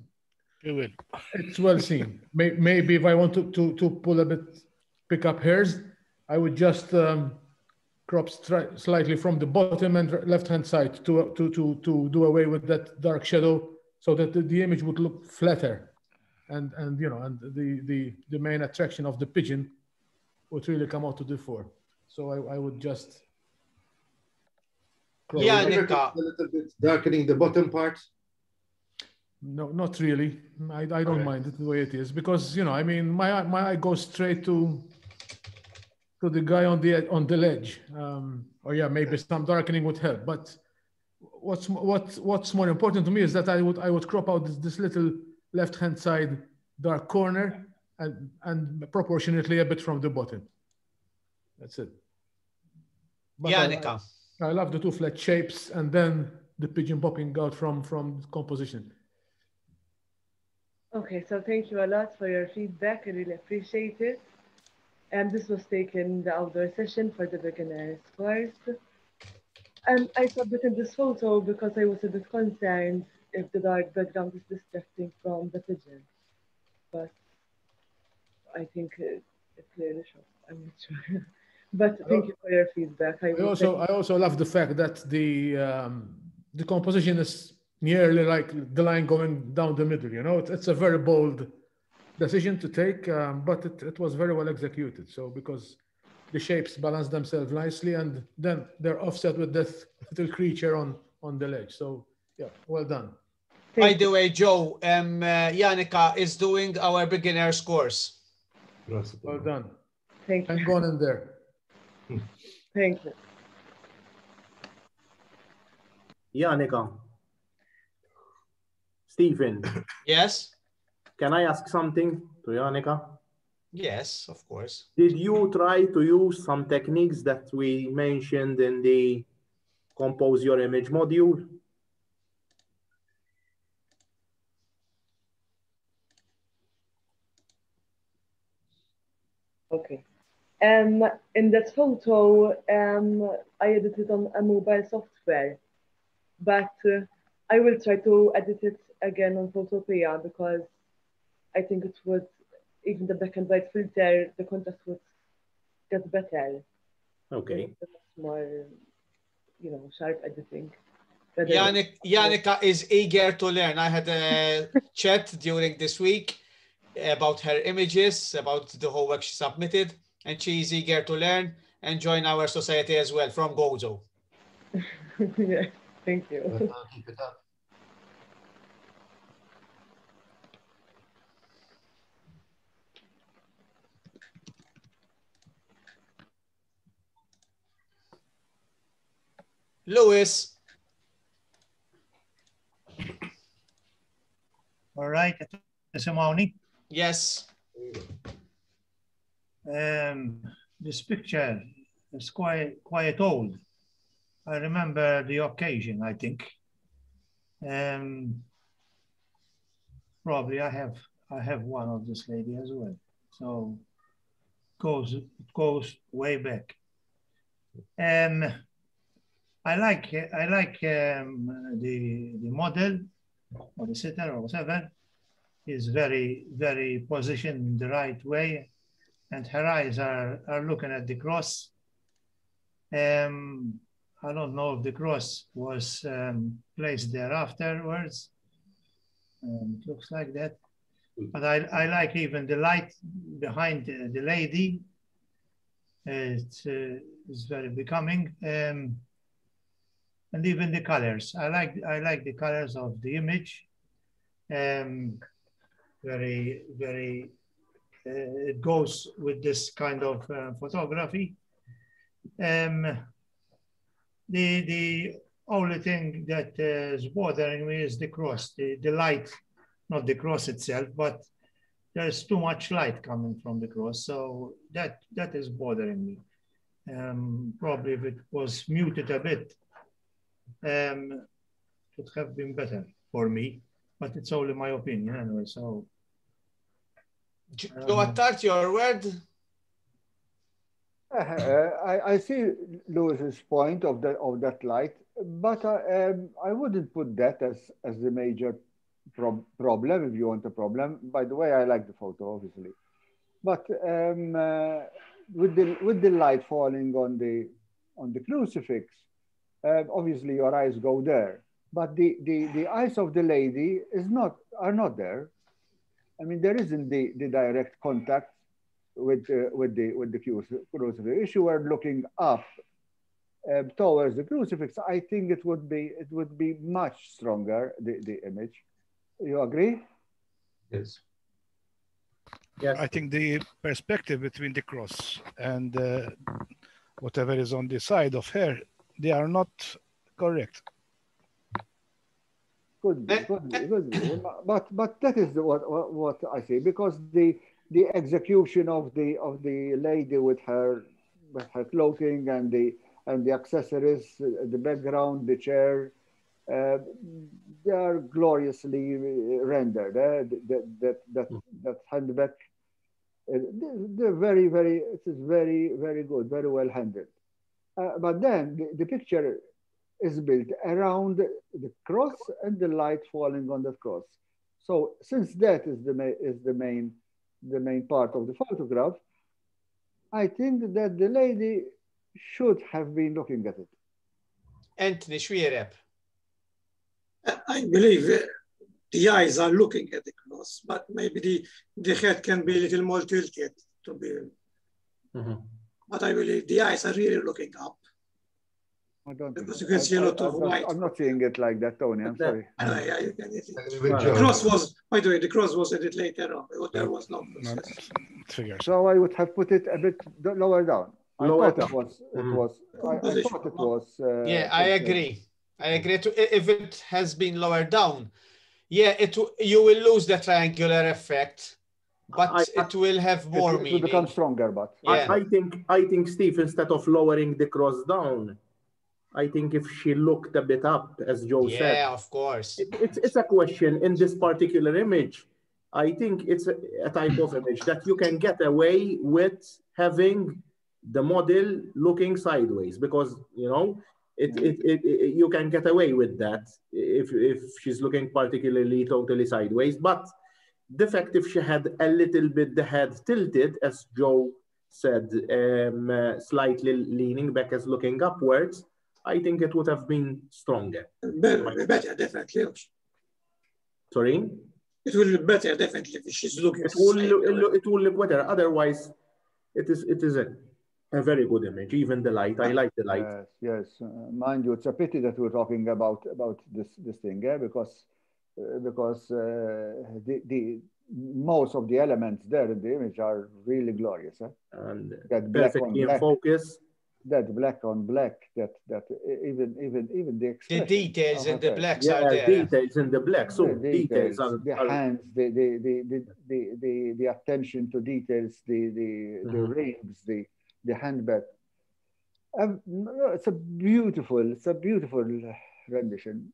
You will. it's well seen. Maybe if I want to, to to pull a bit, pick up hairs, I would just um, crop stri- slightly from the bottom and left hand side to to to to do away with that dark shadow, so that the, the image would look flatter, and and you know and the the the main attraction of the pigeon would really come out to the fore. So I, I would just. crop it. A little bit darkening the bottom part. No, not really. I, I don't mind it the way it is because you know I mean my eye- my eye goes straight to to the guy on the on the ledge. Um, or yeah, maybe some darkening would help. But what's what what's more important to me is that I would I would crop out this, this little left hand side dark corner and and proportionately a bit from the bottom. That's it. But I- Janica. I, I love the two flat shapes and then the pigeon popping out from from composition. Okay, so thank you a lot for your feedback. I really appreciate it. And this was taken the outdoor session for the beginners course. And I submitted this photo because I was a bit concerned if the dark background is distracting from the pigeon. But I think it, it clearly shows. I'm not sure. <laughs> but thank you for your feedback. I, I also I also love the fact that the um, the composition is nearly like the line going down the middle. You know, it's, it's a very bold decision to take, um, but it, it was very well executed. So because the shapes balance themselves nicely, and then they're offset with this little creature on on the ledge. So yeah, well done. By the way, Joe, um, uh, Janika is doing our beginner's course. Well done. Thank you. Hang on in there. Thank you. Janika. Stephen. Yes? Can I ask something to Janika? Yes, of course. Did you try to use some techniques that we mentioned in the compose your image module? Okay. Um, in that photo, um, I edited on a mobile software, but uh, I will try to edit it again on Photopea because I think it would, even the black and white filter, the contrast would get better. Okay. More, you know, sharp editing. Yannick, Yannicka is eager to learn. I had a <laughs> chat during this week about her images, about the whole work she submitted, and she is eager to learn and join our society as well from Gozo. <laughs> yeah, thank you. Lewis. All right, testimony. Yes. Um, this picture is quite quite old. I remember the occasion. I think. Um, probably I have I have one of this lady as well. So goes it goes way back. Um, I like I like um, the the model or the sitter or whatever is very very positioned the right way, and her eyes are are looking at the cross. Um, I don't know if the cross was um, placed there afterwards. Um, it looks like that, but I I like even the light behind the, the lady. It's uh, is very becoming. Um, and even the colors. I like I like the colors of the image. Um, very very. Uh, it goes with this kind of uh, photography. Um, the the only thing that uh, is bothering me is the cross, the, the light, not the cross itself, but there's too much light coming from the cross, so that that is bothering me. Um, probably if it was muted a bit, um, would have been better for me, but it's only my opinion anyway. So, Joe Attard, your word. Uh, I, I see Lewis's point of that of that light, but I, um, I wouldn't put that as as the major prob problem. If you want a problem, by the way, I like the photo, obviously, but um, uh, with the with the light falling on the on the crucifix, uh, obviously your eyes go there, but the, the, the eyes of the lady is not are not there. I mean, there isn't the, the direct contact with uh, with the with the crucifix. If you were looking up uh, towards the crucifix, I think it would be it would be much stronger the, the image. You agree? Yes. Yes. I think the perspective between the cross and uh, whatever is on the side of her they are not correct. Could be, could be, could be. But but that is what, what what I say because the the execution of the of the lady with her with her clothing and the and the accessories, the background, the chair, uh, they are gloriously rendered. Uh, that that that that handbag, uh, they're very very it is very very good, very well handled. Uh, but then the, the, picture is built around the cross and the light falling on the cross. So since that is the, is the main the main part of the photograph, I think that the lady should have been looking at it. Anthony Schwierep. I believe uh, the eyes are looking at the cross, but maybe the, the head can be a little more tilted to be. Mm -hmm but I believe the eyes are really looking up. I don't because you can see a lot of I'm not, white. I'm not seeing it like that, Tony. I'm sorry. Ah, yeah, you can see. with The cross was, by the way, the cross was added later on. There was no process. So I would have put it a bit lower down. I Lower thought it was. It Mm. was. I, I thought it was. Uh, Yeah, I agree. I agree. To, if it has been lowered down, yeah, it you will lose the triangular effect, but it will have It, more it will meaning. become stronger, but Yeah. I, I think I think Steve, instead of lowering the cross down, I think if she looked a bit up, as Joe said, Yeah, of course. it, it's it's a question in this particular image. I think it's a, a type of image that you can get away with having the model looking sideways because you know it, mm-hmm. it, it, it- you can get away with that if if she's looking particularly totally sideways. But the fact if she had a little bit the head tilted, as Joe said, um, uh, slightly leaning back as looking upwards, I think it would have been stronger. Better, better, definitely. Sorry. It will be better, definitely, if she's looking. It will look, it look- it will look better. Otherwise, it is it is a, a very good image. Even the light, I like the light. Yes, yes. Uh, mind you, it's a pity that we're talking about about this this thing, yeah, because because uh, the the most of the elements there in the image are really glorious. Eh? And that black on perfectly in black, focus. that black on black, that that even even even the The details of in the face. blacks Yeah, are there. details in the black. So the details, are, the are- hands, the the, the, the, the, the, the attention to details, the the, the Mhm. rings, the the handbag. Um, it's a beautiful, it's a beautiful rendition.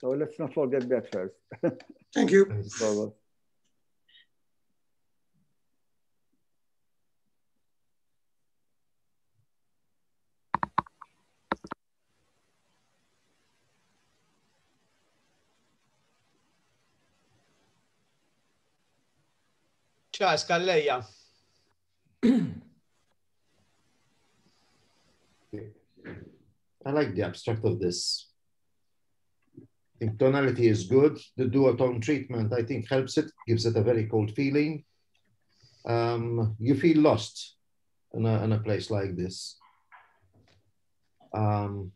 So let's not forget that first. <laughs> Thank you. Forward. Charles Calleja. I like the abstract of this. Think tonality is good. The duotone treatment, I think, helps it, gives it a very cold feeling. Um, you feel lost in a, in a place like this. Um,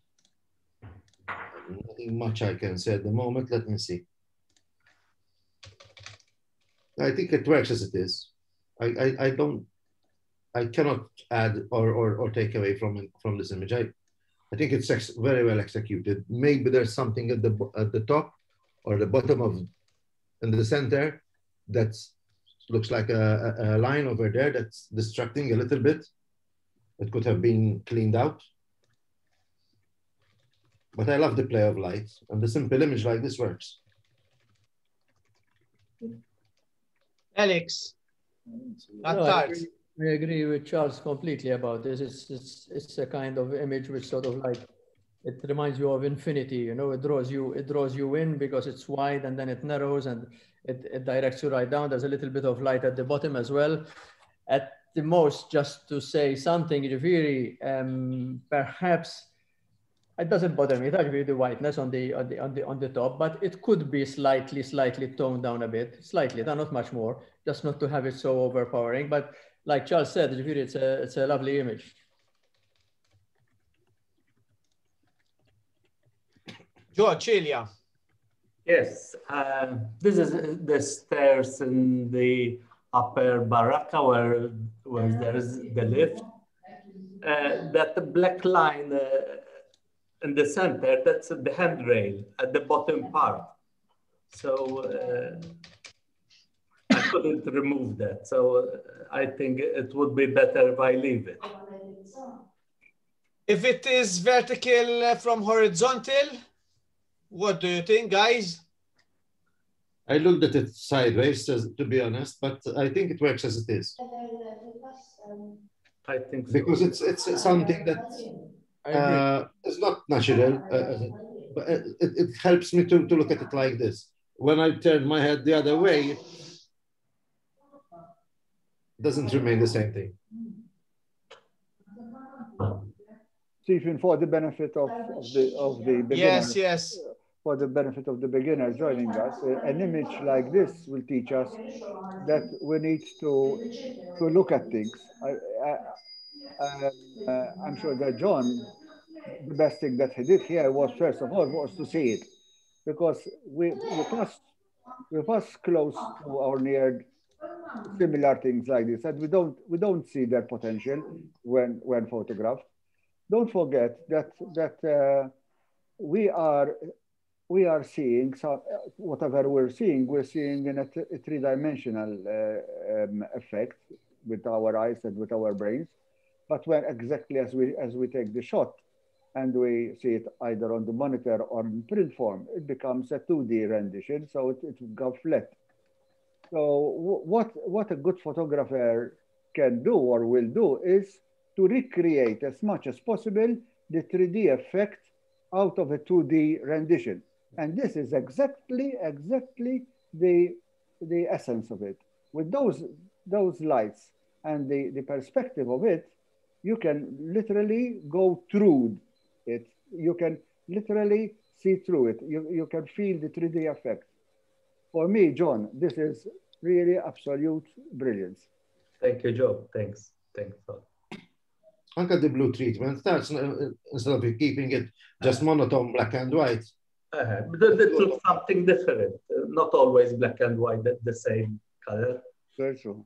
nothing much I can say at the moment. Let me see. I think it works as it is. I, I, I don't, I cannot add or, or, or take away from from this image. I, I think it's ex- very well executed. Maybe there's something at the at the top or the bottom of in the center that looks like a, a, a line over there that's distracting a little bit. It could have been cleaned out. But I love the play of light and the simple image like this works. Alex. No, I agree, with Charles completely about this. It's, it's, it's a kind of image which sort of like, it reminds you of infinity, you know, it draws you, it draws you in because it's wide and then it narrows and it, it directs you right down. There's a little bit of light at the bottom as well. At the most, just to say something, Jafiri, um, perhaps it doesn't bother me. It actually the whiteness on the on the on the on the top, but it could be slightly slightly toned down a bit, slightly, not much more, just not to have it so overpowering. But like Charles said, Jafiri, it's a it's a lovely image. George Ilya. Yes, uh, this is the stairs in the Upper Barrakka where, where there is the lift. Uh, that black line uh, in the center, that's the handrail at the bottom part. So uh, I couldn't remove that. So uh, I think it would be better if I leave it. If it is vertical uh, from horizontal, what do you think, guys? I looked at it sideways, to be honest, but I think it works as it is I think so. because it's it's something that uh, is not natural, uh, but it, it helps me to, to look at it like this. When I turn my head the other way, it doesn't remain the same thing. Stephen, for the benefit of, of the of the beginner, Yes, yes. for the benefit of the beginner joining us, uh, an image like this will teach us that we need to to look at things. I, I, um, uh, I'm sure that John the best thing that he did here was first of all was to see it, because we we passed we passed close to our near similar things like this, and we don't we don't see their potential when when photographed. Don't forget that that uh, we are we are seeing so whatever we're seeing, we're seeing in a, three-dimensional uh, um, effect with our eyes and with our brains. But when exactly as we as we take the shot and we see it either on the monitor or in print form, it becomes a 2D rendition, so it, it goes flat. So what what a good photographer can do or will do is to recreate as much as possible the 3D effect out of a 2D rendition. And this is exactly, exactly the, the essence of it. With those, those lights and the, the perspective of it, you can literally go through it. You can literally see through it. You, you can feel the 3D effect. For me, John, this is really absolute brilliance. Thank you, Joe. Thanks. Thanks. Anka the blue treatment starts uh, instead of keeping it just monotone black and white. Uh, but it looks something different. Not always black and white, the, the same color. Very true.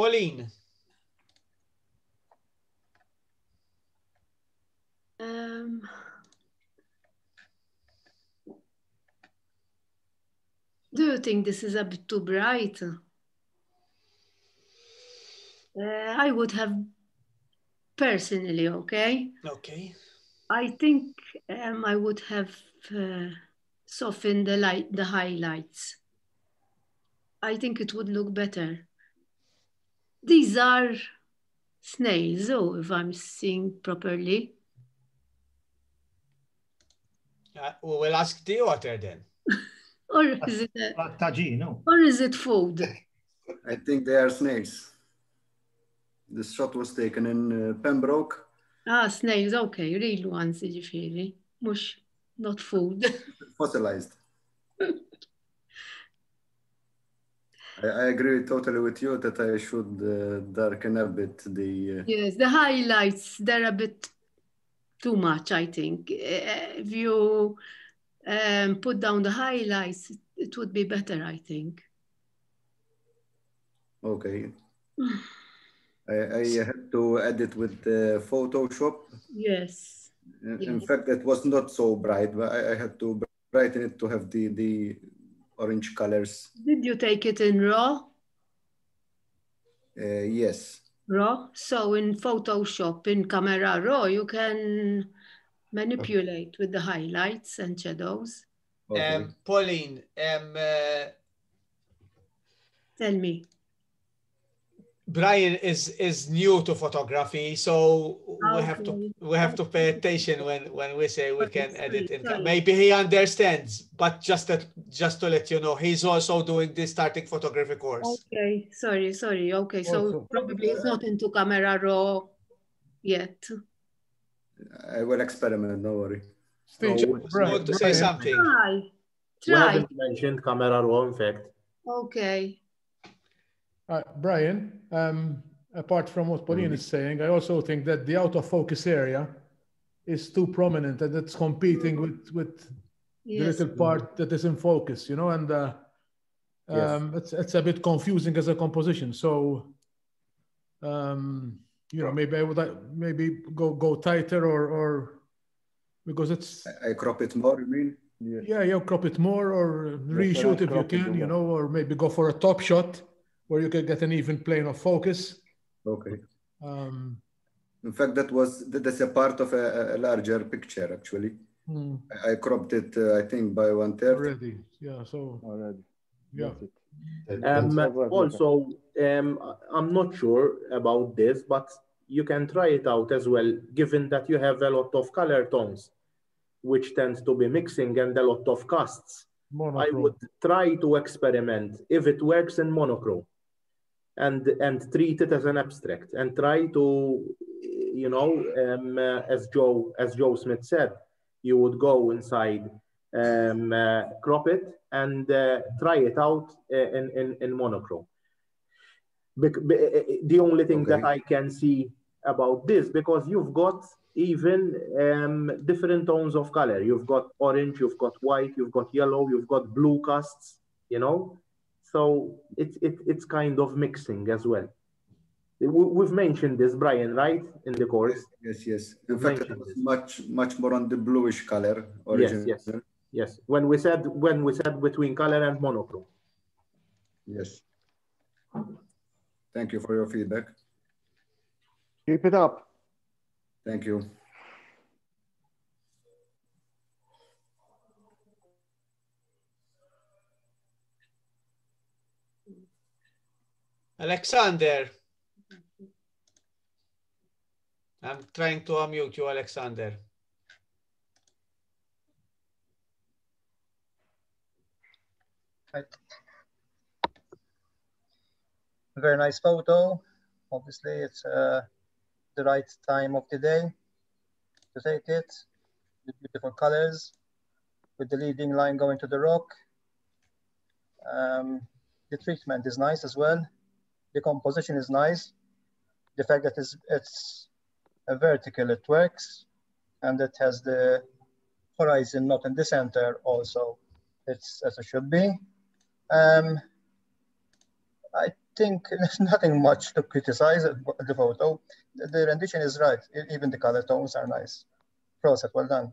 Pauline. Um, do you think this is a bit too bright? Uh, I would have personally, okay? Okay. I think um, I would have uh, softened the light, the highlights. I think it would look better. These are snails, oh, if I'm seeing properly. Uh, we'll ask the author then. <laughs> or is it a, Tagino. or is it food? I think they are snails. This shot was taken in uh, Pembroke. Ah, snails, okay, real ones, ġifiri. Mux, not food. <laughs> Fossilized. <laughs> I, agree totally with you that I should uh, darken a bit the. Uh, Yes, the highlights, they're a bit too much, I think. Eh, If you um, put down the highlights, it would be better, I think. okay. <sighs> I, I had to edit with uh, Photoshop. Yes. In, in fact, it was not so bright, but I, I had to brighten it to have the, the orange colors. Did you take it in raw? Uh, yes. Raw? So in Photoshop, in Camera Raw, you can manipulate with the highlights and shadows. Um, Pauline, um, uh, Tell me. Brian is is new to photography, so we oh, have to we have to pay attention when when we say we can edit in. sorry. Maybe he understands, but just that just to let you know, he's also doing the starting photography course. Okay, sorry, sorry. Okay, so Also- probably it's not into Camera Raw yet. I will experiment, no worry. Steve, So, Brian, want to say Brian. something? Try, We haven't mentioned camera raw, in fact. Okay. Uh, Brian, um, apart from what Pauline is saying, I also think that the out of focus area is too prominent and it's competing with, with the little part that is in focus, you know, and uh, um, it's, it's a bit confusing as a composition. So, um, you know, maybe I would like, maybe go, go tighter or, or because it's, I crop it more, you mean? yeah, you crop it more or reshoot if you can, you know, or maybe go for a top shot where you can get an even plane of focus. Okay. Um, In fact, that was that's a part of a, a larger picture actually. Hmm. I, I cropped it, uh, I think, by one third. already, yeah. So already, yeah. Um, also, um, I'm not sure about this, but you can try it out as well, given that you have a lot of color tones, which tends to be mixing and a lot of casts. Monochrome. I would try to experiment if it works in monochrome and, and treat it as an abstract and try to, you know, um, uh, as Joe, as Joe Smith said, you would go inside, um, uh, crop it and uh, try it out uh, in, in, in monochrome. Bec the only thing okay. that I can see about this, because you've got even um, different tones of color. You've got orange, you've got white, you've got yellow, you've got blue casts, you know? So it's it, it's kind of mixing as well. We've mentioned this, Brian, right, in the course. Yes, yes. In We've fact, much much more on the bluish color. Origin. Yes, yes, yes. When we said when we said between color and monochrome. Yes. Thank you for your feedback. Keep it up. Thank you. Alexander. I'm trying to unmute you, Alexander. Very nice photo. Obviously, it's uh, the right time of the day to take it. The beautiful colors with the leading line going to the rock. Um, the treatment is nice as well. The composition is nice. The fact that it's, it's a vertical, it works. And it has the horizon not in the center also. It's as it should be. Um, I think <laughs> there's nothing much to criticize the photo. The rendition is right. Even the color tones are nice. Process, well done.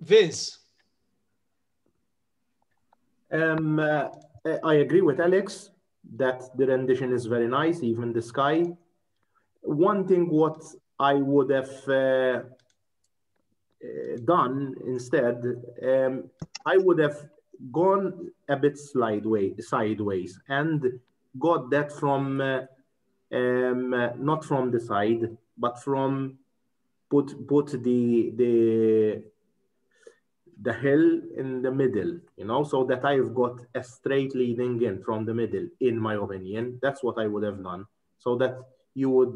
Vince. Um, uh, I agree with Alex that the rendition is very nice, even the sky. One thing what I would have uh, uh, done instead, um, I would have gone a bit sideways, sideways and got that from uh, um, uh, not from the side, but from put put the the the hill in the middle, you know, so that I've got a straight leading in from the middle, in my opinion. That's what I would have done, so that you would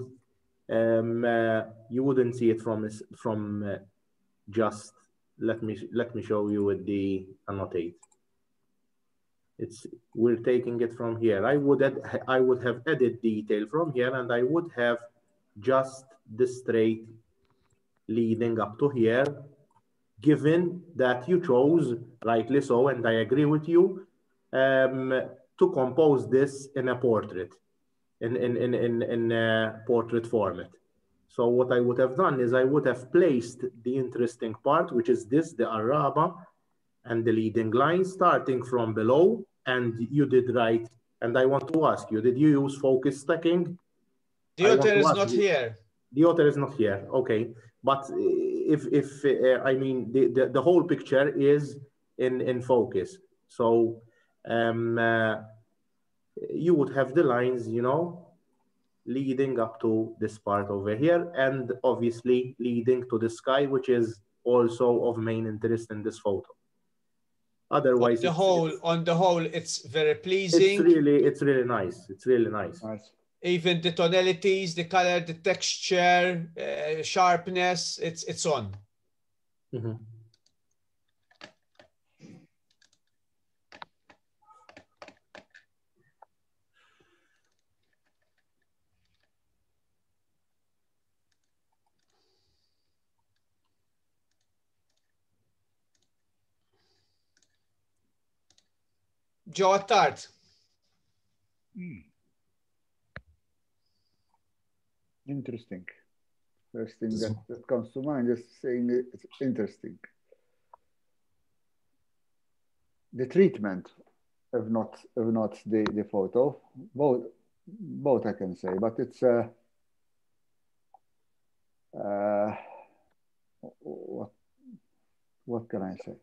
um, uh, you wouldn't see it from from uh, just let me let me show you with the annotate it's we're taking it from here. I would add, I would have added detail from here and I would have just the straight leading up to here, given that you chose, rightly so, and I agree with you, um, to compose this in a portrait, in, in, in, in, in a portrait format. So what I would have done is I would have placed the interesting part, which is this, the araba, and the leading line starting from below and you did right. And I want to ask you, did you use focus stacking? The author is not you. here. The author is not here, okay. But if, if uh, I mean, the, the, the, whole picture is in, in focus. So um, uh, you would have the lines, you know, leading up to this part over here and obviously leading to the sky, which is also of main interest in this photo. Otherwise, the whole on the whole, it's very pleasing. It's really, it's really nice. It's really nice. Nice. Even the tonalities, the color, the texture, uh, sharpness, it's it's on. Mm -hmm. Joe Tart. Hmm. Interesting. First thing that, that comes to mind is saying it's interesting. The treatment of not of not the, the photo, both both I can say, but it's uh, uh, what what can I say?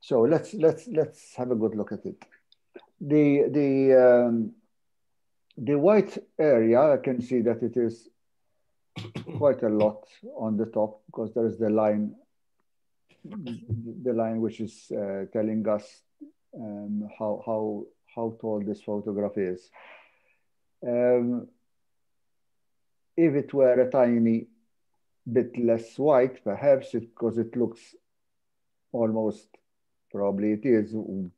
So let's let's let's have a good look at it. The the um, the white area, I can see that it is quite a lot on the top because there is the line the line which is uh, telling us um, how, how, how tall this photograph is. Um, if it were a tiny bit less white, perhaps it, because it looks almost, probably it is mm,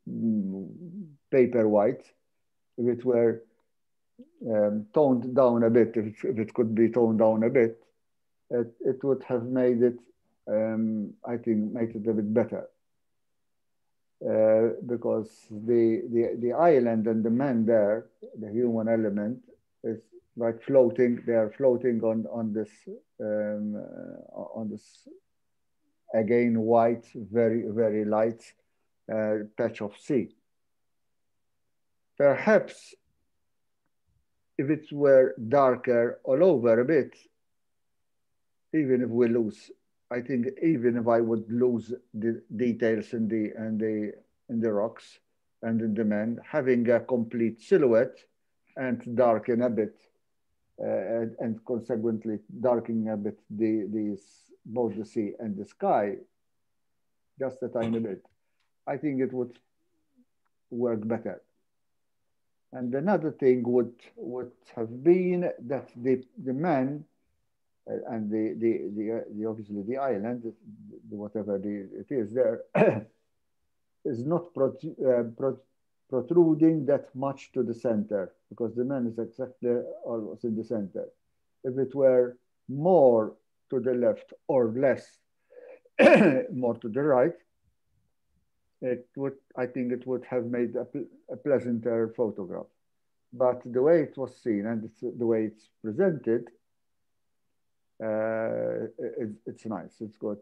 paper white. If it were um, toned down a bit, if it, if it, could be toned down a bit, it, it would have made it, um, I think, made it a bit better. Uh, because the, the, the island and the man there, the human element, is like floating, they are floating on, on this, um, uh, on this, again, white, very, very light uh, patch of sea. Perhaps if it were darker all over a bit, even if we lose, I think even if I would lose the details in the and the in the rocks and in the men, having a complete silhouette and darken a bit, uh, and, and, consequently darkening a bit the these both the sea and the sky, just a tiny bit, I think it would work better. And another thing would would have been that the the man uh, and the the the, uh, the, obviously the island, the, whatever the, it is there, <coughs> is not uh, protruding that much to the center because the man is exactly almost in the center. If it were more to the left or less, <coughs> more to the right, it would, I think it would have made a, a pleasanter photograph. But the way it was seen and the way it's presented, uh, it, it's nice, it's good.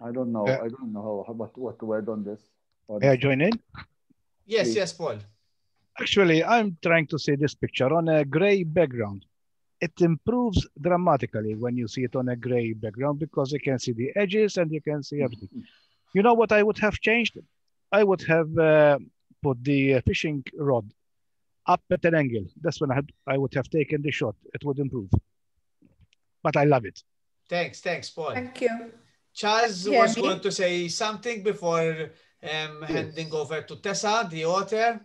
I don't know. I don't know how, what what word on this. May I join in? Yes, Please. yes, Paul. Actually, I'm trying to see this picture on a gray background it improves dramatically when you see it on a gray background because you can see the edges and you can see everything. You know what I would have changed? I would have uh, put the fishing rod up at an angle. That's when I, had, I would have taken the shot. It would improve. But I love it. Thanks, thanks, Paul. Thank you. Charles yeah, was me? going to say something before um, yes. handing over to Tessa, the author.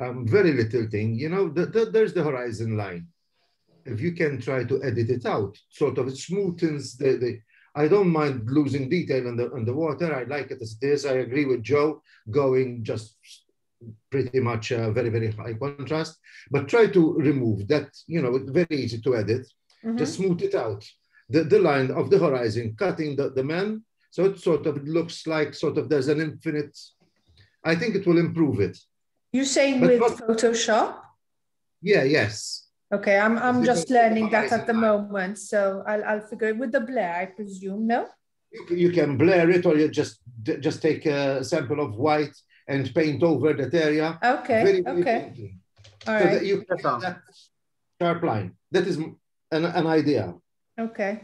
Um, very little thing. You know, the, the, there's the horizon line if you can try to edit it out, sort of it smoothens the, the I don't mind losing detail in the, the water. I like it as it is. I agree with Joe going just pretty much uh, very, very high contrast, but try to remove that, you know, it's very easy to edit. Mm -hmm. Just smooth it out. The, the line of the horizon, cutting the, the man. So it sort of looks like sort of there's an infinite, I think it will improve it. You're saying but with not, Photoshop? Yeah, yes. Okay, I'm, I'm just learning that at the moment. So I'll, I'll figure it with the blur, I presume, no? You can blur it or you just just take a sample of white and paint over that area. Okay, very, very okay. All so right. you get that sharp line. That is an, an idea. Okay.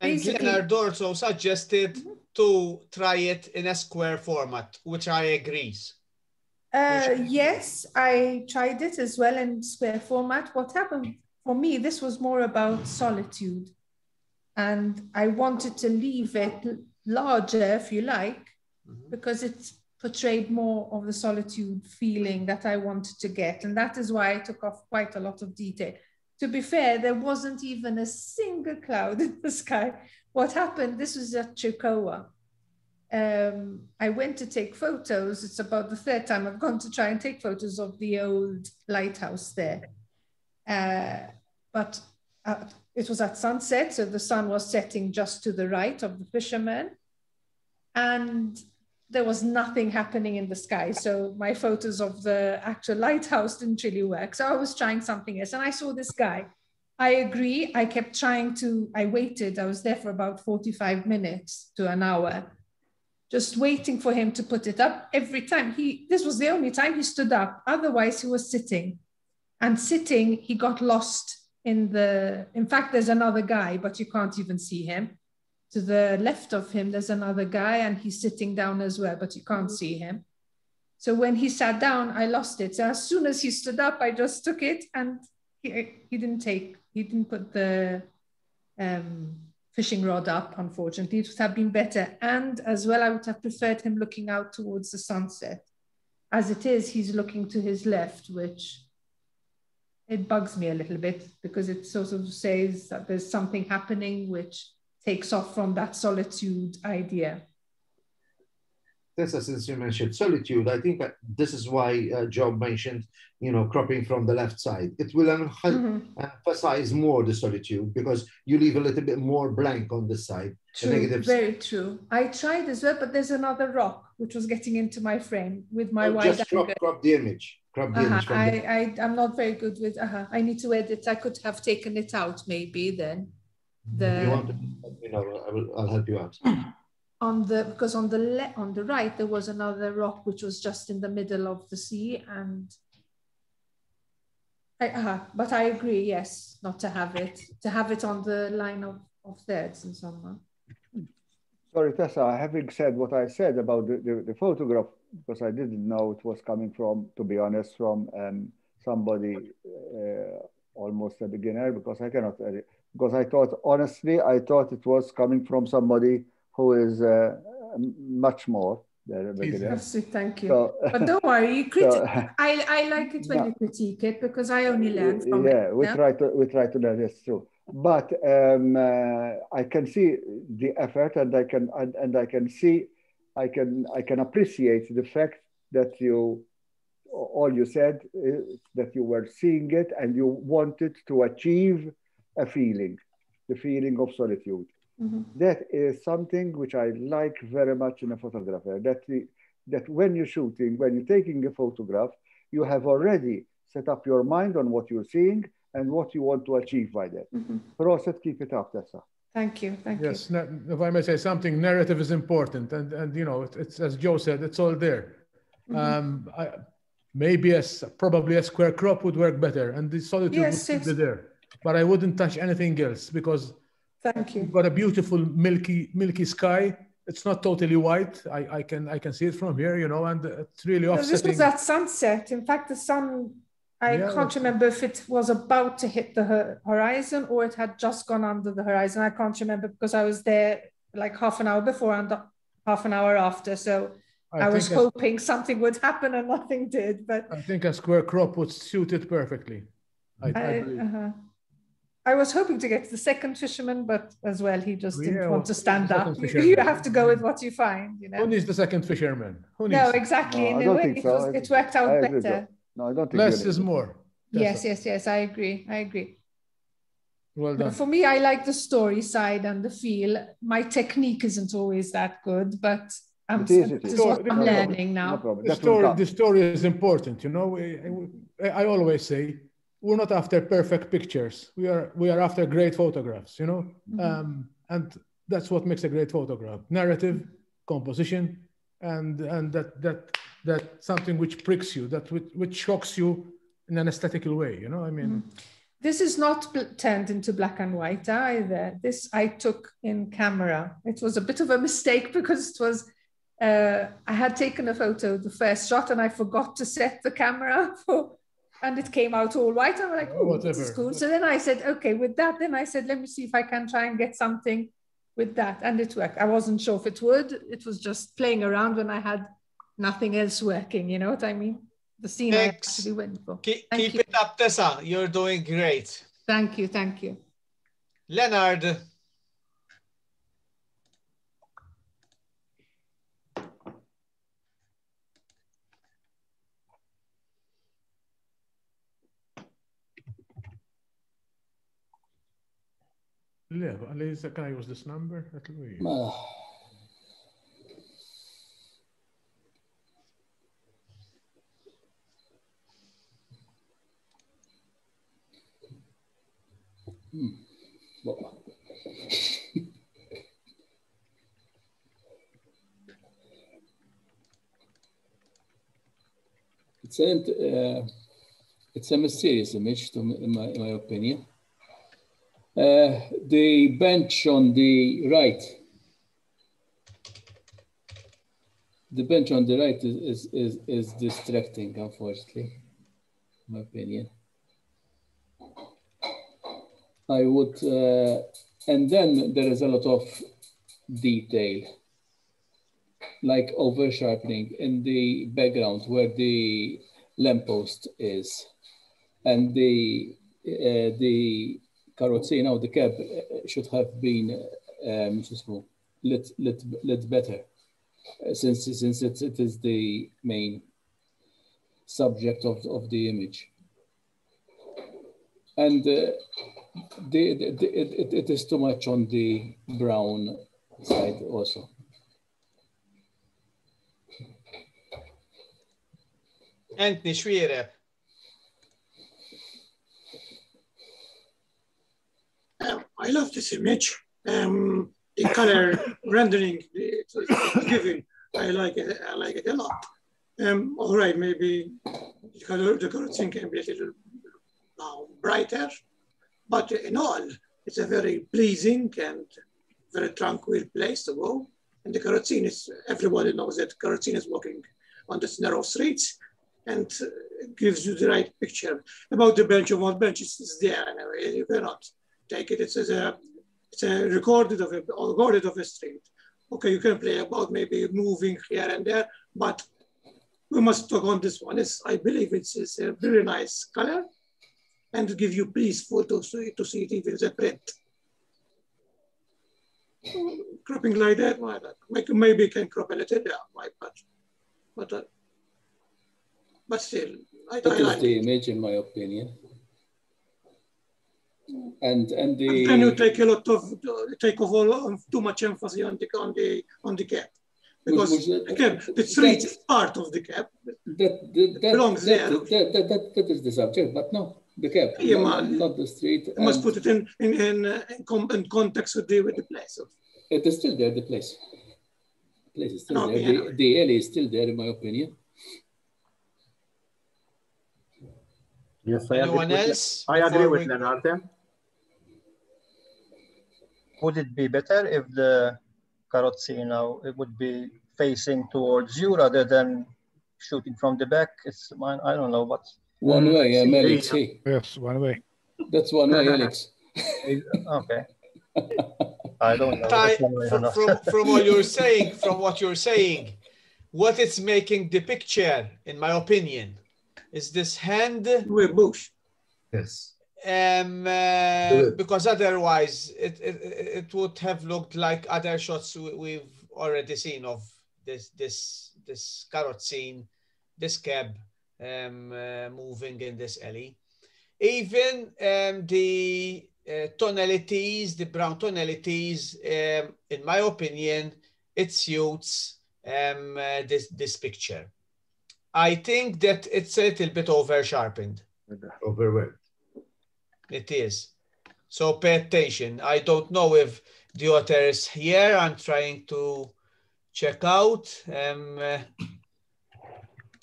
And Leonard also suggested mm -hmm. to try it in a square format, which I agrees. Uh, yes, I tried it as well in square format. What happened for me, this was more about solitude. And I wanted to leave it larger, if you like, mm-hmm. because it portrayed more of the solitude feeling that I wanted to get. And that is why I took off quite a lot of detail. To be fair, there wasn't even a single cloud <laughs> in the sky. What happened, this was at Ċirkewwa um, I went to take photos. It's about the third time I've gone to try and take photos of the old lighthouse there. Uh, but uh, it was at sunset, so the sun was setting just to the right of the fishermen. And there was nothing happening in the sky. So my photos of the actual lighthouse didn't really work. So I was trying something else. And I saw this guy. I agree. I kept trying to, I waited. I was there for about 45 minutes to an hour just waiting for him to put it up every time. He this was the only time he stood up. Otherwise he was sitting. And sitting he got lost in the in fact there's another guy but you can't even see him. To the left of him there's another guy and he's sitting down as well but you can't see him. So when he sat down i lost it. So as soon as he stood up i just took it and he, he didn't take he didn't put the um fishing rod up, unfortunately. It would have been better. And as well, I would have preferred him looking out towards the sunset. As it is, he's looking to his left, which it bugs me a little bit because it sort of says that there's something happening which takes off from that solitude idea. Tessa, since you mentioned solitude, I think that this is why uh, Job mentioned, you know, cropping from the left side. It will mm -hmm. emphasize more the solitude because you leave a little bit more blank on this side. True, very true. I tried as well, but there's another rock which was getting into my frame with my oh, wide just crop, crop the image. Crop the uh -huh. image. I, the... I, I'm not very good with, uh -huh. I need to edit. I could have taken it out maybe then. The... If you want to, you know, I will, I'll help you out. <clears throat> on the because on the le- on the right there was another rock which was just in the middle of the sea and I, uh, but I agree yes not to have it to have it on the line of, of thirds and so on. Sorry, Tessa, having said what I said about the, the, the, photograph, because I didn't know it was coming from, to be honest, from um, somebody uh, almost a beginner, because I cannot, uh, because I thought, honestly, I thought it was coming from somebody who is uh, much more. Yes, thank you. So, but don't worry, you <laughs> critic. So, I, I like it when no, you critique it because I only learn from yeah, it. we yeah, we try to we try to learn. It's true, but um, uh, I can see the effort, and I can and, and I can see, I can I can appreciate the fact that you all you said that you were seeing it and you wanted to achieve a feeling, the feeling of solitude. Mm-hmm. That is something which I like very much in a photographer. That the, that when you're shooting, when you're taking a photograph, you have already set up your mind on what you're seeing and what you want to achieve by that. Mm-hmm. Process, keep it up, Tessa. Thank you. Thank yes, you. Yes, if I may say something, narrative is important, and and you know, it's as Joe said, it's all there. Mm-hmm. Um, I, maybe as probably a square crop would work better, and the solitude yes, would yes. be there. But I wouldn't touch anything else because Thank you. You've got a beautiful milky milky sky. It's not totally white. I, I can I can see it from here, you know, and it's really offsetting. This was at sunset. In fact, the sun. I yeah. can't remember if it was about to hit the horizon or it had just gone under the horizon. I can't remember because I was there like half an hour before and half an hour after. So I, I was hoping something would happen and <laughs> nothing did. But I think a square crop would suit it perfectly. I, I, I uh-huh. I was hoping to get the second fisherman, but as well, he just didn't want to stand up. <laughs> You have to go with what you find, you know. Who needs the second fisherman? Who needs no, exactly. No, In a way, it, was, it, worked out better. No, I don't think less is more. yes, yes, yes. I agree. I agree. Well done. For me, I like the story side and the feel. My technique isn't always that good, but I'm, it is, it is. what I'm no learning now. No the, story, the story is important. You know, I, I always say we're not after perfect pictures. We are we are after great photographs, you know, mm-hmm. um, and that's what makes a great photograph: narrative, composition, and and that that that something which pricks you, that which, which shocks you in an aesthetical way. You know, I mean. Mm-hmm. This is not turned into black and white either. This I took in camera. It was a bit of a mistake <laughs> because it was uh, I had taken a photo the first shot and I forgot to set the camera <laughs> for and it came out all right. I'm like, oh, this is cool. So then I said, okay, with that, then I said, let me see if I can try and get something with that. And it worked. I wasn't sure if it would. It was just playing around when I had nothing else working. You know what I mean? The scene Thanks. I actually went for. Keep, keep it up, Tessa. You're doing great. Thank you. Thank you. Leonard. Le, għalli, can I use this number? <laughs> It's a, uh, it's a mysterious image to my, in my opinion. Uh, the bench on the right, the bench on the right is, is, is, is distracting, unfortunately, my opinion. I would, uh, And then there is a lot of detail, like over sharpening in the background where the lamppost is. And the, uh, the carrozzina or the cab uh, should have been um, lit, lit, lit better uh, since, since it, it is the main subject of, of the image. And uh, the, the, the, it, it is too much on the brown side also. Anthony Schwere. I love this image. Um, the color <laughs> rendering it's giving, I like it. I like it a lot. Um, all right, maybe the color, the color thing can be a little uh, brighter, but in all, it's a very pleasing and very tranquil place to go. And the carrozzine is, everybody knows that carrozzine is walking on the narrow streets and gives you the right picture. About the bench, what bench is there anyway, you cannot take it. It's a, it's a recorded of a, recorded of a street. Okay, you can play about maybe moving here and there, but we must talk on this one. It's, I believe it's, it's a very nice color and to give you peaceful to see, to see it even as a print. Cropping like that, why not? Maybe can crop a little down, why but, but, uh, but still, I, That I like the it. image, in my opinion. And and the Can you take a lot of, take of all, um, too much emphasis on the, on the, on the cap? Because Which- uh, which- uh, the cap, the street is part of the cap. that, that, that, belongs that, there. that, that, that, that is the subject, but no, the cab, Yeah, not, man. not the street. You must put it in, in, in, uh, in, in context with the, with the place. It is still there, the place. Place is still Oh, there. yeah. The, the alley is still there, in my opinion. Yes, I Anyone agree with, else I agree with we- Leonardo. Would it be better if the carrozzina it would be facing towards you rather than shooting from the back? It's mine. I don't know, but One way, yeah, Alex. Hey, Yes, one way. that's one way, <laughs> Alex. okay. <laughs> I don't know. Ty, That's one way or from, from, from what you're <laughs> saying, from what you're saying, what it's making the picture, in my opinion, is this hand. With bush. Yes. Um, uh, because otherwise it, it it would have looked like other shots we, we've already seen of this this this carrot scene, this cab um, uh, moving in this alley. Even um, the uh, tonalities, the brown tonalities, um, in my opinion, it suits um, uh, this this picture. I think that it's a little bit over sharpened. Overwhelmed. It is. So pay attention. I don't know if the author is here. I'm trying to check out um, uh,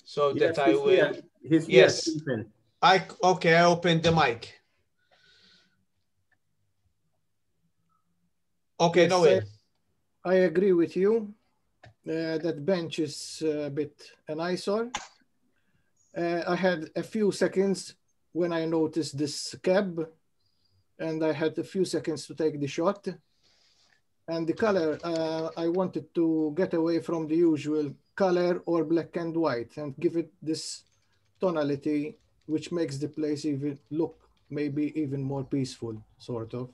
so Yes, that I will. here. He's here, yes. Stephen. I okay. I opened the mic. Okay, Yes, Noel. I agree with you. Uh, that bench is a bit an eyesore. Uh, I had a few seconds when I noticed this cab, and I had a few seconds to take the shot. And the color, uh, I wanted to get away from the usual color or black and white and give it this tonality, which makes the place even look maybe even more peaceful, sort of.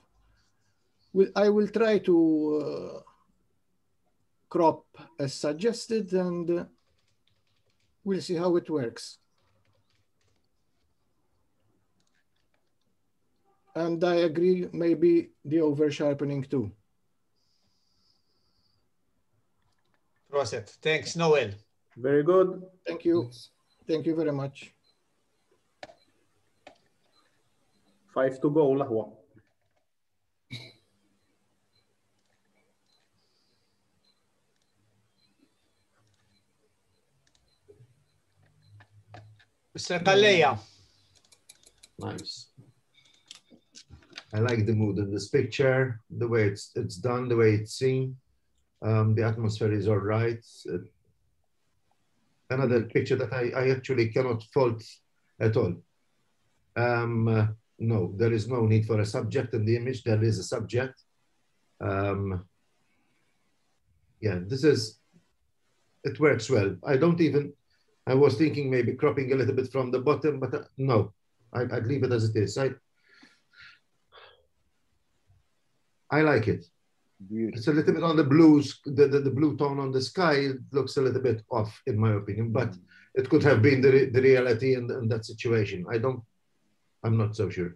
I will try to uh, crop as suggested and uh, we'll see how it works. And I agree, maybe the over sharpening too. Proset. Thanks, Noel. Very good. Thank you. Thank you very much. Five to go, Lahwa. Mr. Kalleya. Nice. I like the mood of this picture, the way it's it's done, the way it's seen. Um, the atmosphere is all right. Uh, another picture that I, I actually cannot fault at all. Um, uh, no, there is no need for a subject in the image. There is a subject. Um, yeah, this is, it works well. I don't even, I was thinking maybe cropping a little bit from the bottom, but uh, no, I, I'd leave it as it is. I, I like it. It's a little bit on the blues, the, the, the, blue tone on the sky it looks a little bit off, in my opinion, but it could have been the, the reality in, in that situation. I don't, I'm not so sure.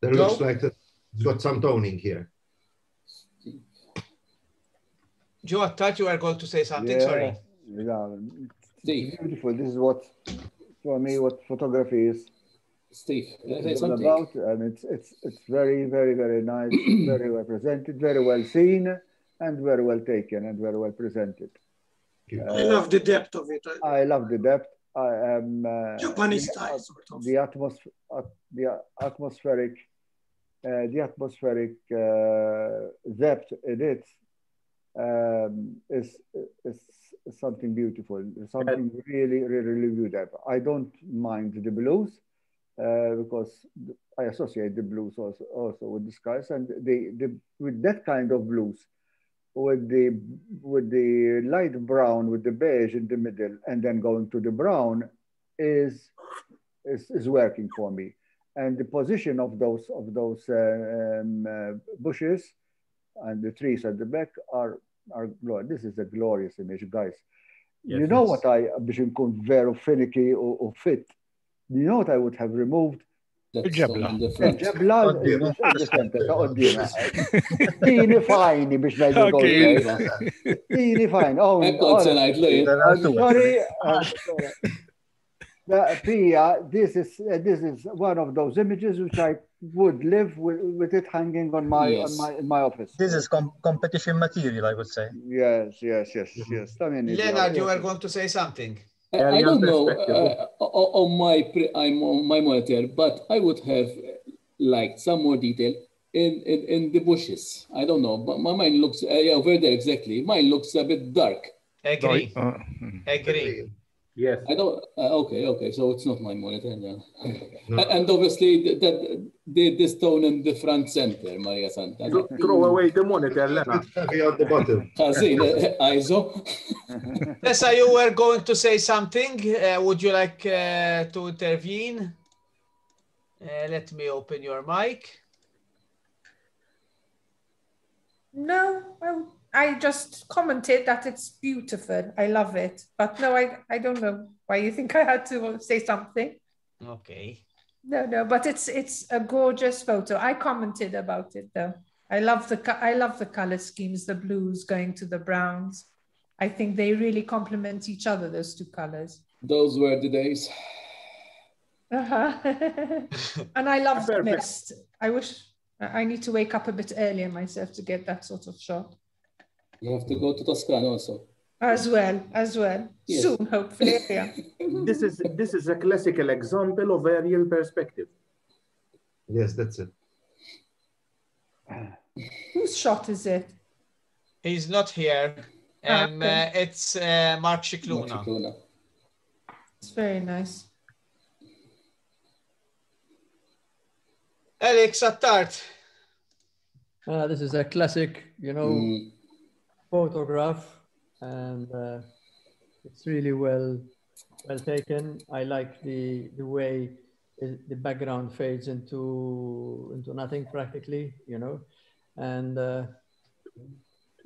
There No. looks like that it's got some toning here. Joe, I thought you were going to say something. Sorry. Yeah, it's beautiful. This is what, for me, what photography is. Steve, can I say is all something? about, and it's it's it's very very very nice, very well presented, very well seen, and very well taken, and very well presented. I love the depth of it. I love the depth. I am uh, Japanese the, style, sort of. the atmos- at- the atmospheric, uh, the atmospheric uh, depth in it um, is, is something beautiful. Something really, really, really beautiful. I don't mind the blues uh, because I associate the blues also, also with the skies, and the, the with that kind of blues, with the with the light brown with the beige in the middle, and then going to the brown, is is, is working for me. And the position of those of those uh, um, uh, bushes and the trees at the back are are glorious. This is a glorious image, guys. you know yes. what I biex nkun veru finicky u fit. You know what I would have removed? Tini fajni biex najdu. Tini. Oh, oh sorry. Uh, uh, Pia, uh, this is uh, this is one of those images which I would live with, with it hanging on my Yes. on my in my office. This is com competition material, I would say. Yes, yes, yes, mm-hmm. yes. I mean, Leonard, you were going to say something. I I don't know uh, on my pre- I'm on my monitor, but I would have liked some more detail in, in, in the bushes. I don't know, but my mind looks uh, yeah over there exactly. Mine looks a bit dark. Agree. Uh, Agree. Yes. I don't. Uh, okay, okay. So it's not my monitor. Yeah. <laughs> And- And obviously that the this tone in the front center, Maria Santa. Throw away the monitor, Lena. <laughs> at the bottom. <laughs> Ħażin, ISO. Tessa, you were going to say something. Uh, would you like uh, to intervene? Uh, let me open your mic. No, I, I just commented that it's beautiful. I love it. But no, I, I don't know why you think I had to say something. Okay. No, no, but it's it's a gorgeous photo. I commented about it though. I love the I love the color schemes, the blues going to the browns. I think they really complement each other. Those two colors. Those were the days. Uh-huh. <laughs> and I love the mist. I wish I I need to wake up a bit earlier myself to get that sort of shot You have to go to Toscana also. as well. As well, Yes. soon, hopefully. <laughs> Yeah. This is this is a classical example of aerial perspective. Yes, that's it. Whose shot is it? He's not here. Ah, Um, okay. uh, it's uh, Mark Scicluna. It's very nice. Alex Attard. Uh, this is a classic, you know, Mm. Photograph, and uh, it's really well well taken. I like the the way it, the background fades into into nothing practically, you know, and uh,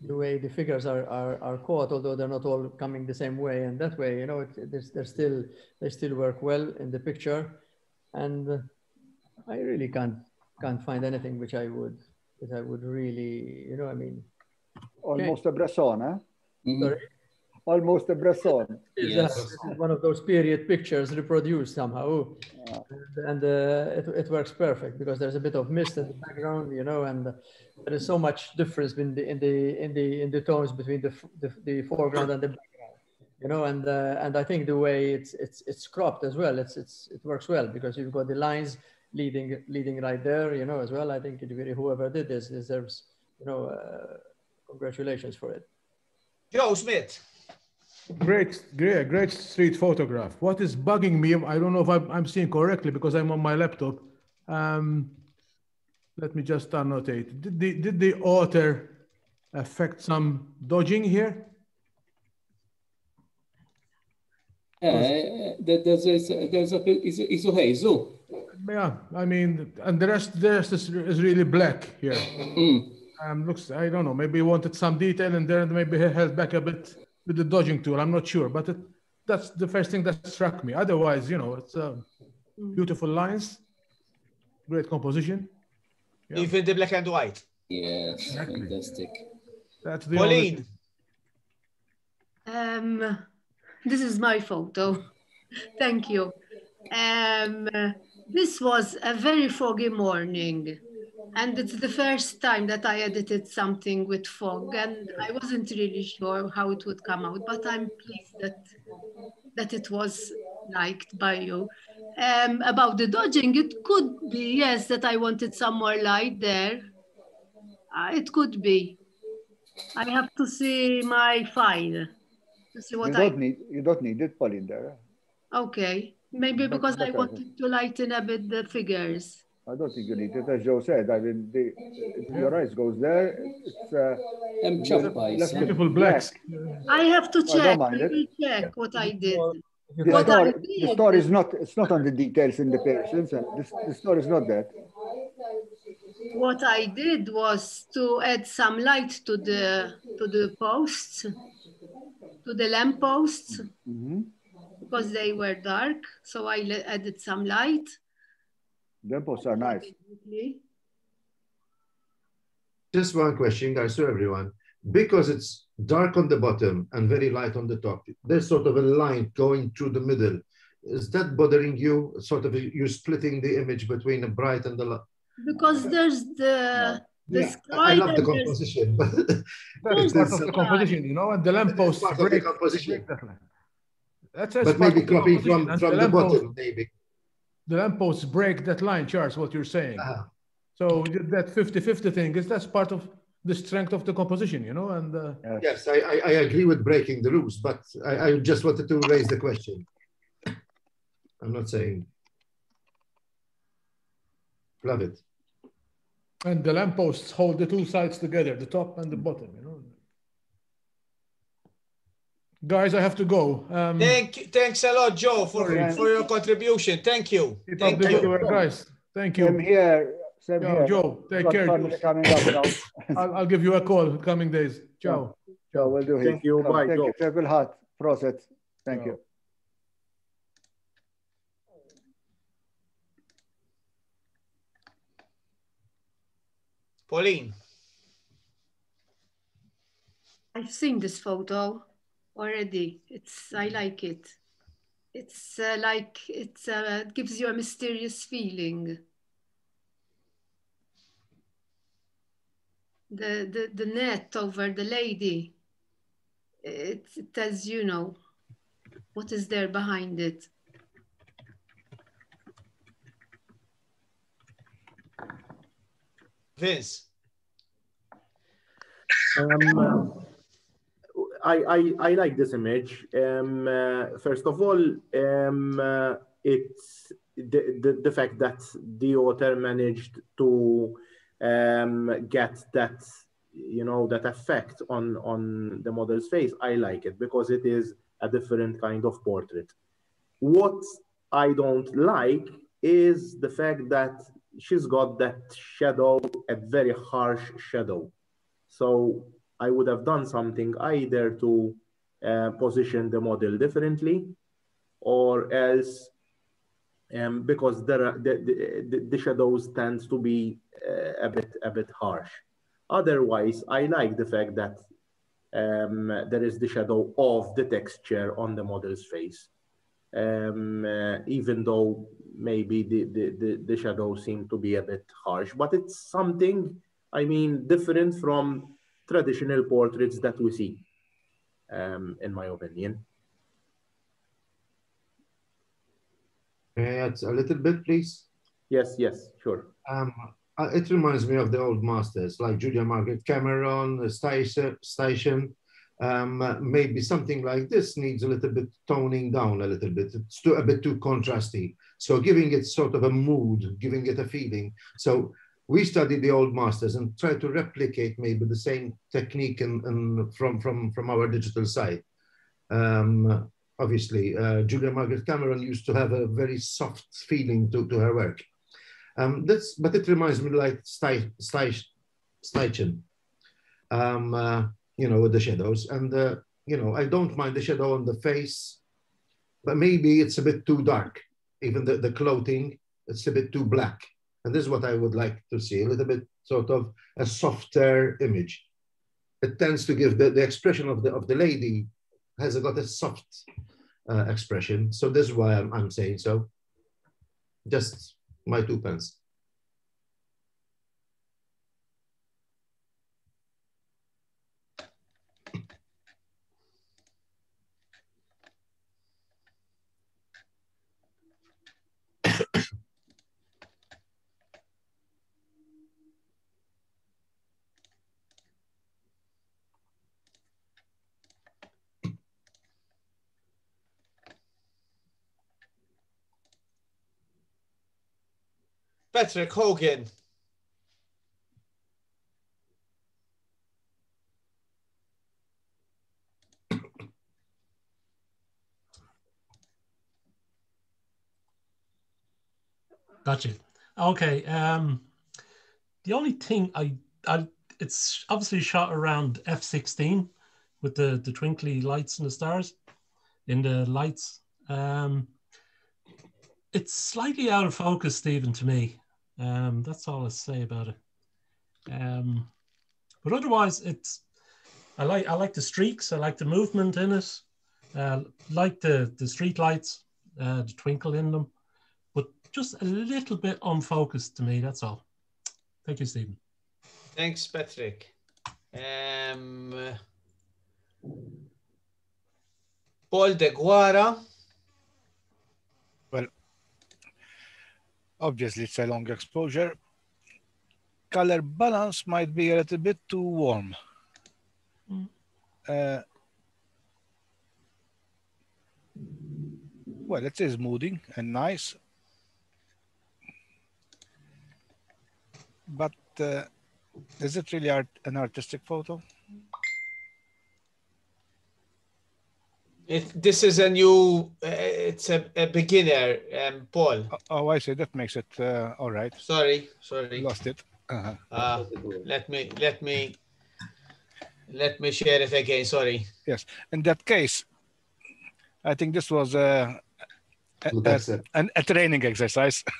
the way the figures are, are are caught, although they're not all coming the same way, and that way, you know, it, there's, they're still they still work well in the picture, and uh, I really can't can't find anything which I would that I would really, you know, I mean, Almost a Bresson, huh? Sorry? Almost a Bresson. It's, uh, one of those period pictures reproduced somehow, and, and uh, it, it works perfect because there's a bit of mist in the background, you know, and there is so much difference in the in the in the in the tones between the the, the foreground and the background, you know, and uh, and I think the way it's it's it's cropped as well, it's it's it works well because you've got the lines leading leading right there, you know, as well. I think it really, whoever did this deserves, you know, uh, congratulations for it. Joe Smith. Great, great, great street photograph. What is bugging me, I don't know if I'm, I'm seeing correctly because I'm on my laptop. Um, let me just annotate. Did the, did the author affect some dodging here? Eh, there- there's, there's, there's a, is, is okay, so. Yeah, I mean, and the rest, the rest is, is really black here. Mm. Um, looks, I don't know, maybe he wanted some detail and there and maybe he held back a bit with the dodging tool. I'm not sure, but it, that's the first thing that struck me. Otherwise, you know, it's uh, beautiful lines, great composition. Yeah. Even the black and white. Yes, fantastic. That's the only- Pauline, Um, this is my photo. <laughs> Thank you. Um, this was a very foggy morning, and it's the first time that I edited something with fog, and I wasn't really sure how it would come out, but I'm pleased that that it was liked by you. Um, about the dodging, it could be yes that I wanted some more light there. Uh, it could be. I have to see my file to see what you I don't need you don't need it, Pauline. There, Okay, maybe because I I- wanted to lighten a bit the figures. I don't think you need it. As Joe said, I mean, the, if your eyes goes there, it's uh, I'm left- chopped left Beautiful black. blacks. I have to I don't check. mind I it. will check what I did. The What I story, the did. story is not. It's not on the details in the patients, and this, the story is not that. What I did was to add some light to the to the posts, to the lamp posts, Mhm. because they were dark. So I added some light. The posts are nice. Just one question, guys, to everyone. Because it's dark on the bottom and very light on the top, there's sort of a line going through the middle. Is that bothering you? Sort of you're splitting the image between the bright and the light? Because there's the the Yeah, sky I love the and there's- composition, but <laughs> That's <laughs> part of the composition, you know, and the lamppost part of the composition. break that line. That's, that's but maybe of the copying from, from the, lamppost- bottom, maybe. The lampposts break that line, Charles, what you're saying. So that 50-50 thing is that's part of the strength of the composition, you know, and uh, Yes, I, I, I agree with breaking the rules, but I, I just wanted to raise the question. I'm not saying. Love it. and the lampposts hold the two sides together, the top and the bottom, you know. Guys, I have to go. Um, thank you, thanks a lot, Joe, for, Sorry. for your contribution. Thank you. keep up Thank you. good work, guys. Thank you. Same here. Same Yo, here. Joe, take Got care. family coming up now. <laughs> I'll, I'll give you a call in coming days. Ciao. Joe, we'll do it. Thank you. Come, Bye, Thank Joe. you. Circle Heart. Proset. Thank you. Pauline, I've seen this photo already. It's I like it. It's uh, like it's uh, it gives you a mysterious feeling. The the the net over the lady. It, it tells you know what is there behind it. Vince. Um, I, I, I like this image. Um, uh, first of all, um, uh, it's the, the, the fact that the author managed to um, get that, you know, that effect on, on the model's face. I like it because it is a different kind of portrait. What I don't like is the fact that she's got that shadow, a very harsh shadow. So I would have done something either to uh, position the model differently or else um, because there are, the, the, the shadows tends to be uh, a bit a bit harsh. Otherwise, I like the fact that um, there is the shadow of the texture on the model's face. Um, uh, even though maybe the, the, the, the shadows seem to be a bit harsh, but it's something, I mean, different from traditional portraits that we see, um, in my opinion. May a little bit, please? Yes, yes, sure. Um, uh, it reminds me of the old masters like Julia Margaret Cameron, Station. Um, uh, maybe something like this needs a little bit toning down a little bit. It's too, a bit too contrasty. So giving it sort of a mood, giving it a feeling. So we study the old masters and try to replicate maybe the same technique and, and from, from, from our digital side. Um, obviously, uh, Julia Margaret Cameron used to have a very soft feeling to, to her work. Um, that's, but it reminds me like Steichen, um, uh, you know, with the shadows. And, uh, you know, I don't mind the shadow on the face, but maybe it's a bit too dark. Even the, the clothing, it's a bit too black. And this is what I would like to see, a little bit sort of a softer image. It tends to give the, the expression of the, of the lady has got a soft uh, expression. So this is why I'm, I'm saying so. Just my two pence. Patrick Hogan. Gotcha. Okay. Um, the only thing I, I, it's obviously shot around F16 with the the twinkly lights and the stars in the lights. Um, it's slightly out of focus, Stephen, to me. Um, that's all I say about it. Um, but otherwise, it's I like I like the streaks. I like the movement in it. Uh, like the the street lights, uh, the twinkle in them, but just a little bit unfocused to me. That's all. Thank you, Stephen. Thanks, Patrick. Um, Paul de Guara. Obviously it's a long exposure. Color balance might be a little bit too warm. Mm. Uh, well, it is moody and nice, but uh, is it really art, an artistic photo? It, this is a new, uh, it's a, a beginner, um, Paul. Oh, I see. That makes it uh, all right. Sorry, sorry. Lost it. Uh-huh. Uh, let me, let me, let me share it again. Sorry. Yes. In that case, I think this was a, a, a, an- a training exercise. <laughs>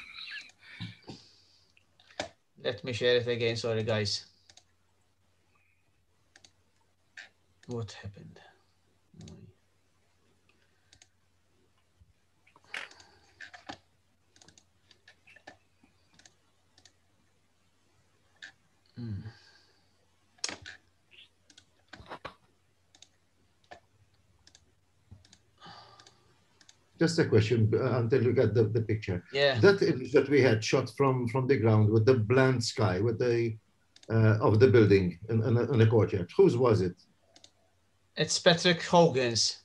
Let me share it again. Sorry, guys. What happened? Hmm. Just a question uh, until you get the, the picture. Yeah. That image that we had shot from from the ground with the bland sky, with the uh, of the building in, in, a, in a courtyard. Whose was it? It's Patrick Hogan's.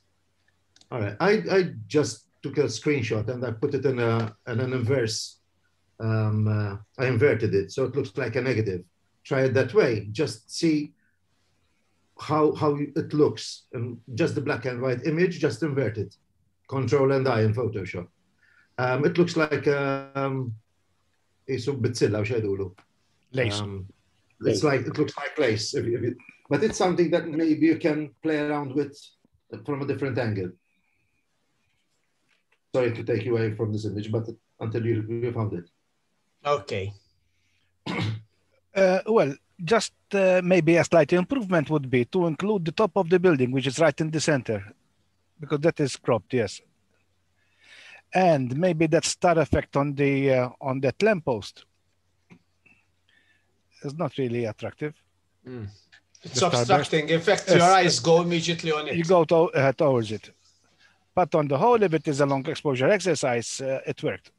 All right. I, I just took a screenshot and I put it in a in an inverse. Um, uh, I inverted it so it looks like a negative. Try it that way. Just see how how it looks and just the black and white image. Just invert it. Control and I in Photoshop. Um, it looks like um, isu bitzilla u xejdulu. Lace. Um, it's like it looks like lace, if you- if you- but it's something that maybe you can play around with from a different angle. Sorry to take you away from this image, but until you, you found it. Okay. <clears throat> Uh, well, just uh, maybe a slight improvement would be to include the top of the building, which is right in the center, because that is cropped, yes. And maybe that star effect on the uh, on that lamppost is not really attractive. Mm. It's The obstructing. In fact, Yes. your eyes go immediately on it. You go to, uh, towards it. But on the whole, if it is a long exposure exercise, uh, it worked.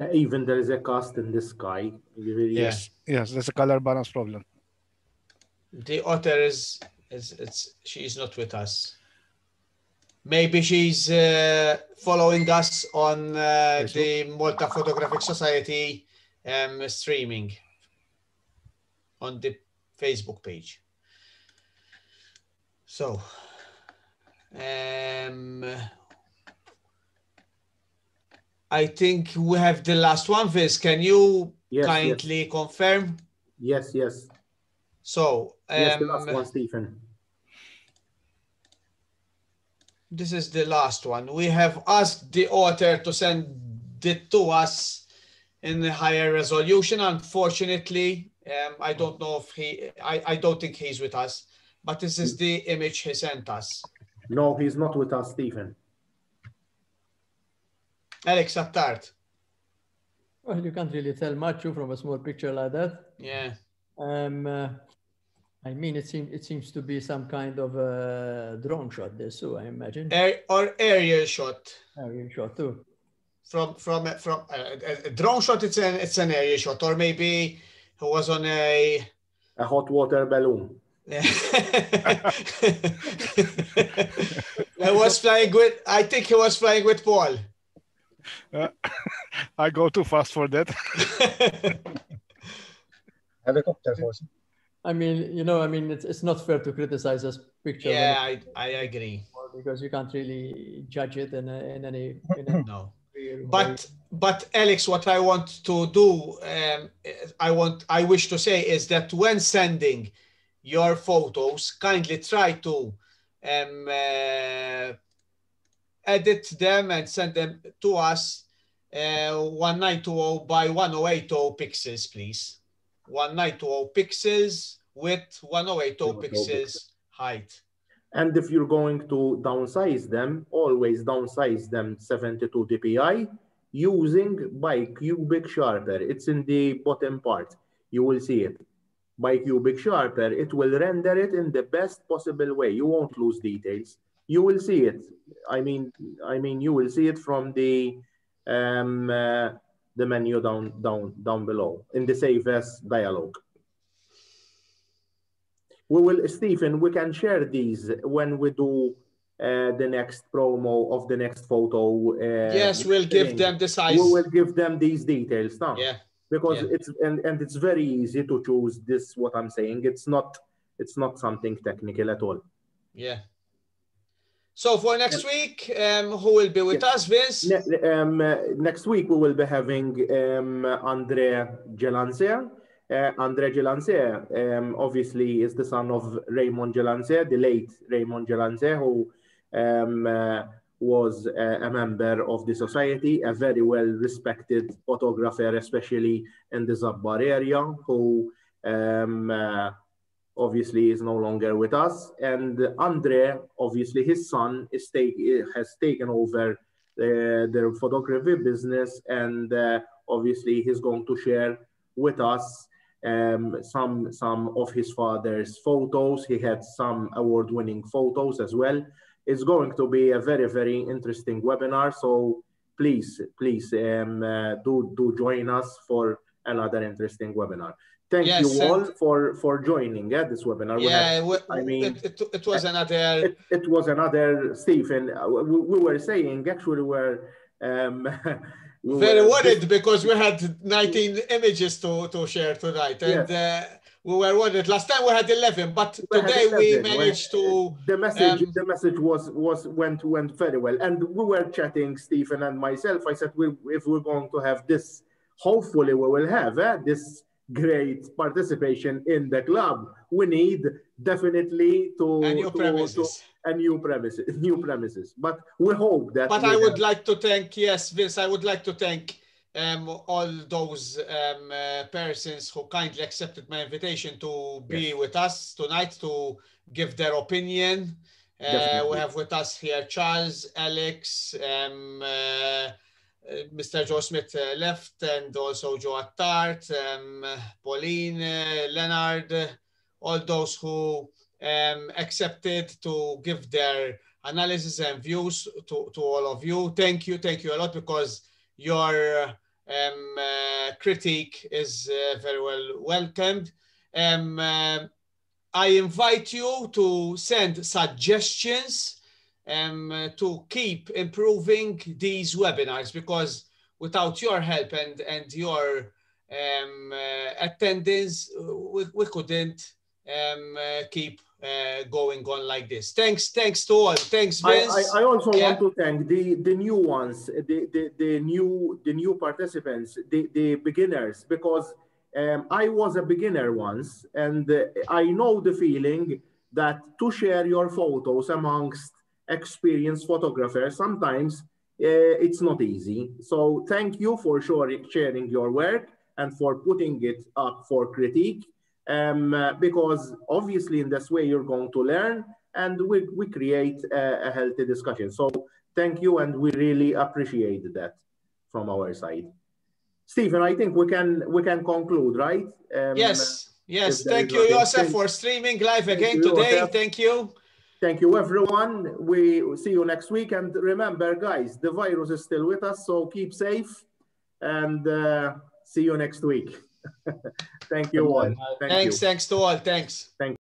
Uh, Even there is a cast in the sky. You really- Yes, yes, there's a color balance problem. The otter is, is it's she's not with us. Maybe she's uh, following us on uh, the Malta Photographic Society um, streaming on the Facebook page. So, um, I think we have the last one, Vince. Can you Yes, kindly confirm? Yes, yes. So, yes, the um, last one, Stephen. this is the last one. We have asked the author to send it to us in a higher resolution. Unfortunately, um, I don't know if he, I, I don't think he's with us, but this is the image he sent us. No, he's not with us, Stephen. Alex Attard. Well, you can't really tell much from a small picture like that. Yeah. Um, uh, I mean, it seems it seems to be some kind of a drone shot. This, so I imagine. Air, or aerial shot. Aerial shot too. From from from uh, a, a drone shot. It's an it's an aerial shot, or maybe he was on a A hot water balloon. <laughs> I was flying with. I think he was flying with Paul. Uh, I go too fast for that. <laughs> Helicopter force. I mean, you know, I mean, it's, it's not fair to criticize this picture. Yeah, I, I agree. because you can't really judge it in, a, in any. In <laughs> a No. But but Alex, what I want to do, um, I want I wish to say is that when sending your photos, kindly try to um, uh, edit them and send them to us uh, 1920 by 1080 pixels, please. 1920 pixels with 1080 pixels height. And if you're going to downsize them, always downsize them 72 dpi using bicubic sharper. It's in the bottom part. You will see it. Bicubic sharper, it will render it in the best possible way. You won't lose details. You will see it. I mean, I mean, you will see it from the um, uh, the menu down down down below in the save as dialog. We will, Stephen, we can share these when we do uh, the next promo of the next photo. Uh, Yes, we'll give them the size. We will give them these details now. Yeah. Because Yeah. it's and, and it's very easy to choose this. What I'm saying, it's not it's not something technical at all. Yeah. So for next week, um, who will be with us, Vince? Ne- um, next week we will be having um, Andre Gelance. Uh, Andre Gelance um, obviously is the son of Raymond Gelance, the late Raymond Gelance, who um, uh, was uh, a member of the society, a very well respected photographer, especially in the Zabbar area, who um, uh, obviously is no longer with us. And Andre, obviously his son, is take, has taken over uh, their photography business, and uh, obviously he's going to share with us um, some some of his father's photos. He had some award-winning photos as well. It's going to be a very very interesting webinar. So please please um, uh, do do join us for another interesting webinar. Thank Yes, you all for for joining yeah, this webinar. We Yeah, had- we- I mean, it, it, it was another. it, it was another Stephen. uh, We, we were saying actually we're um, <laughs> we very were- worried because we had 19 images to, to share tonight and uh, we were worried last time we had 11 but We today we 11, when managed to the message um, the message was was went went very well and we were chatting Stephen and myself I said we, if we're going to have this hopefully we will have eh, this great participation in the club. We need definitely to A new to- premises. to- a new premises <laughs> new premises. But we hope that but I would have- like to thank yes Vince I would like to thank um, all those um, uh, persons who kindly accepted my invitation to be with us tonight to give their opinion. Uh, we have with us here Charles, Alex, um, uh, Mr. Joe Smith uh, left, and also Joe Attard, um, Pauline, uh, Leonard, all those who um, accepted to give their analysis and views to, to all of you. Thank you, thank you a lot because your um, uh, critique is uh, very well welcomed. Um, uh, I invite you to send suggestions um, uh, to keep improving these webinars because without your help and, and your um, uh, attendance, we, we couldn't um, uh, keep uh, going on like this. Thanks, thanks to all. Thanks, I, Vince. I, I also Yeah. want to thank the, the new ones, the, the, the new the new participants, the, the beginners, because um, I was a beginner once, and uh, I know the feeling that to share your photos amongst experienced photographers sometimes uh, it's not easy. So thank you for sharing sharing your work and for putting it up for critique um, uh, because obviously in this way you're going to learn and we, we create a, a healthy discussion. So thank you and we really appreciate that from our side. Stephen, I think we can we can conclude, right? Um, yes, yes. Thank you, Joseph, for streaming live again you, today. Joseph. Thank you. Thank you, everyone. We see you next week. And remember, guys, the virus is still with us, so keep safe and uh, see you next week. <laughs> Thank you all. Thank Thanks, you. thanks to all. Thanks. Thank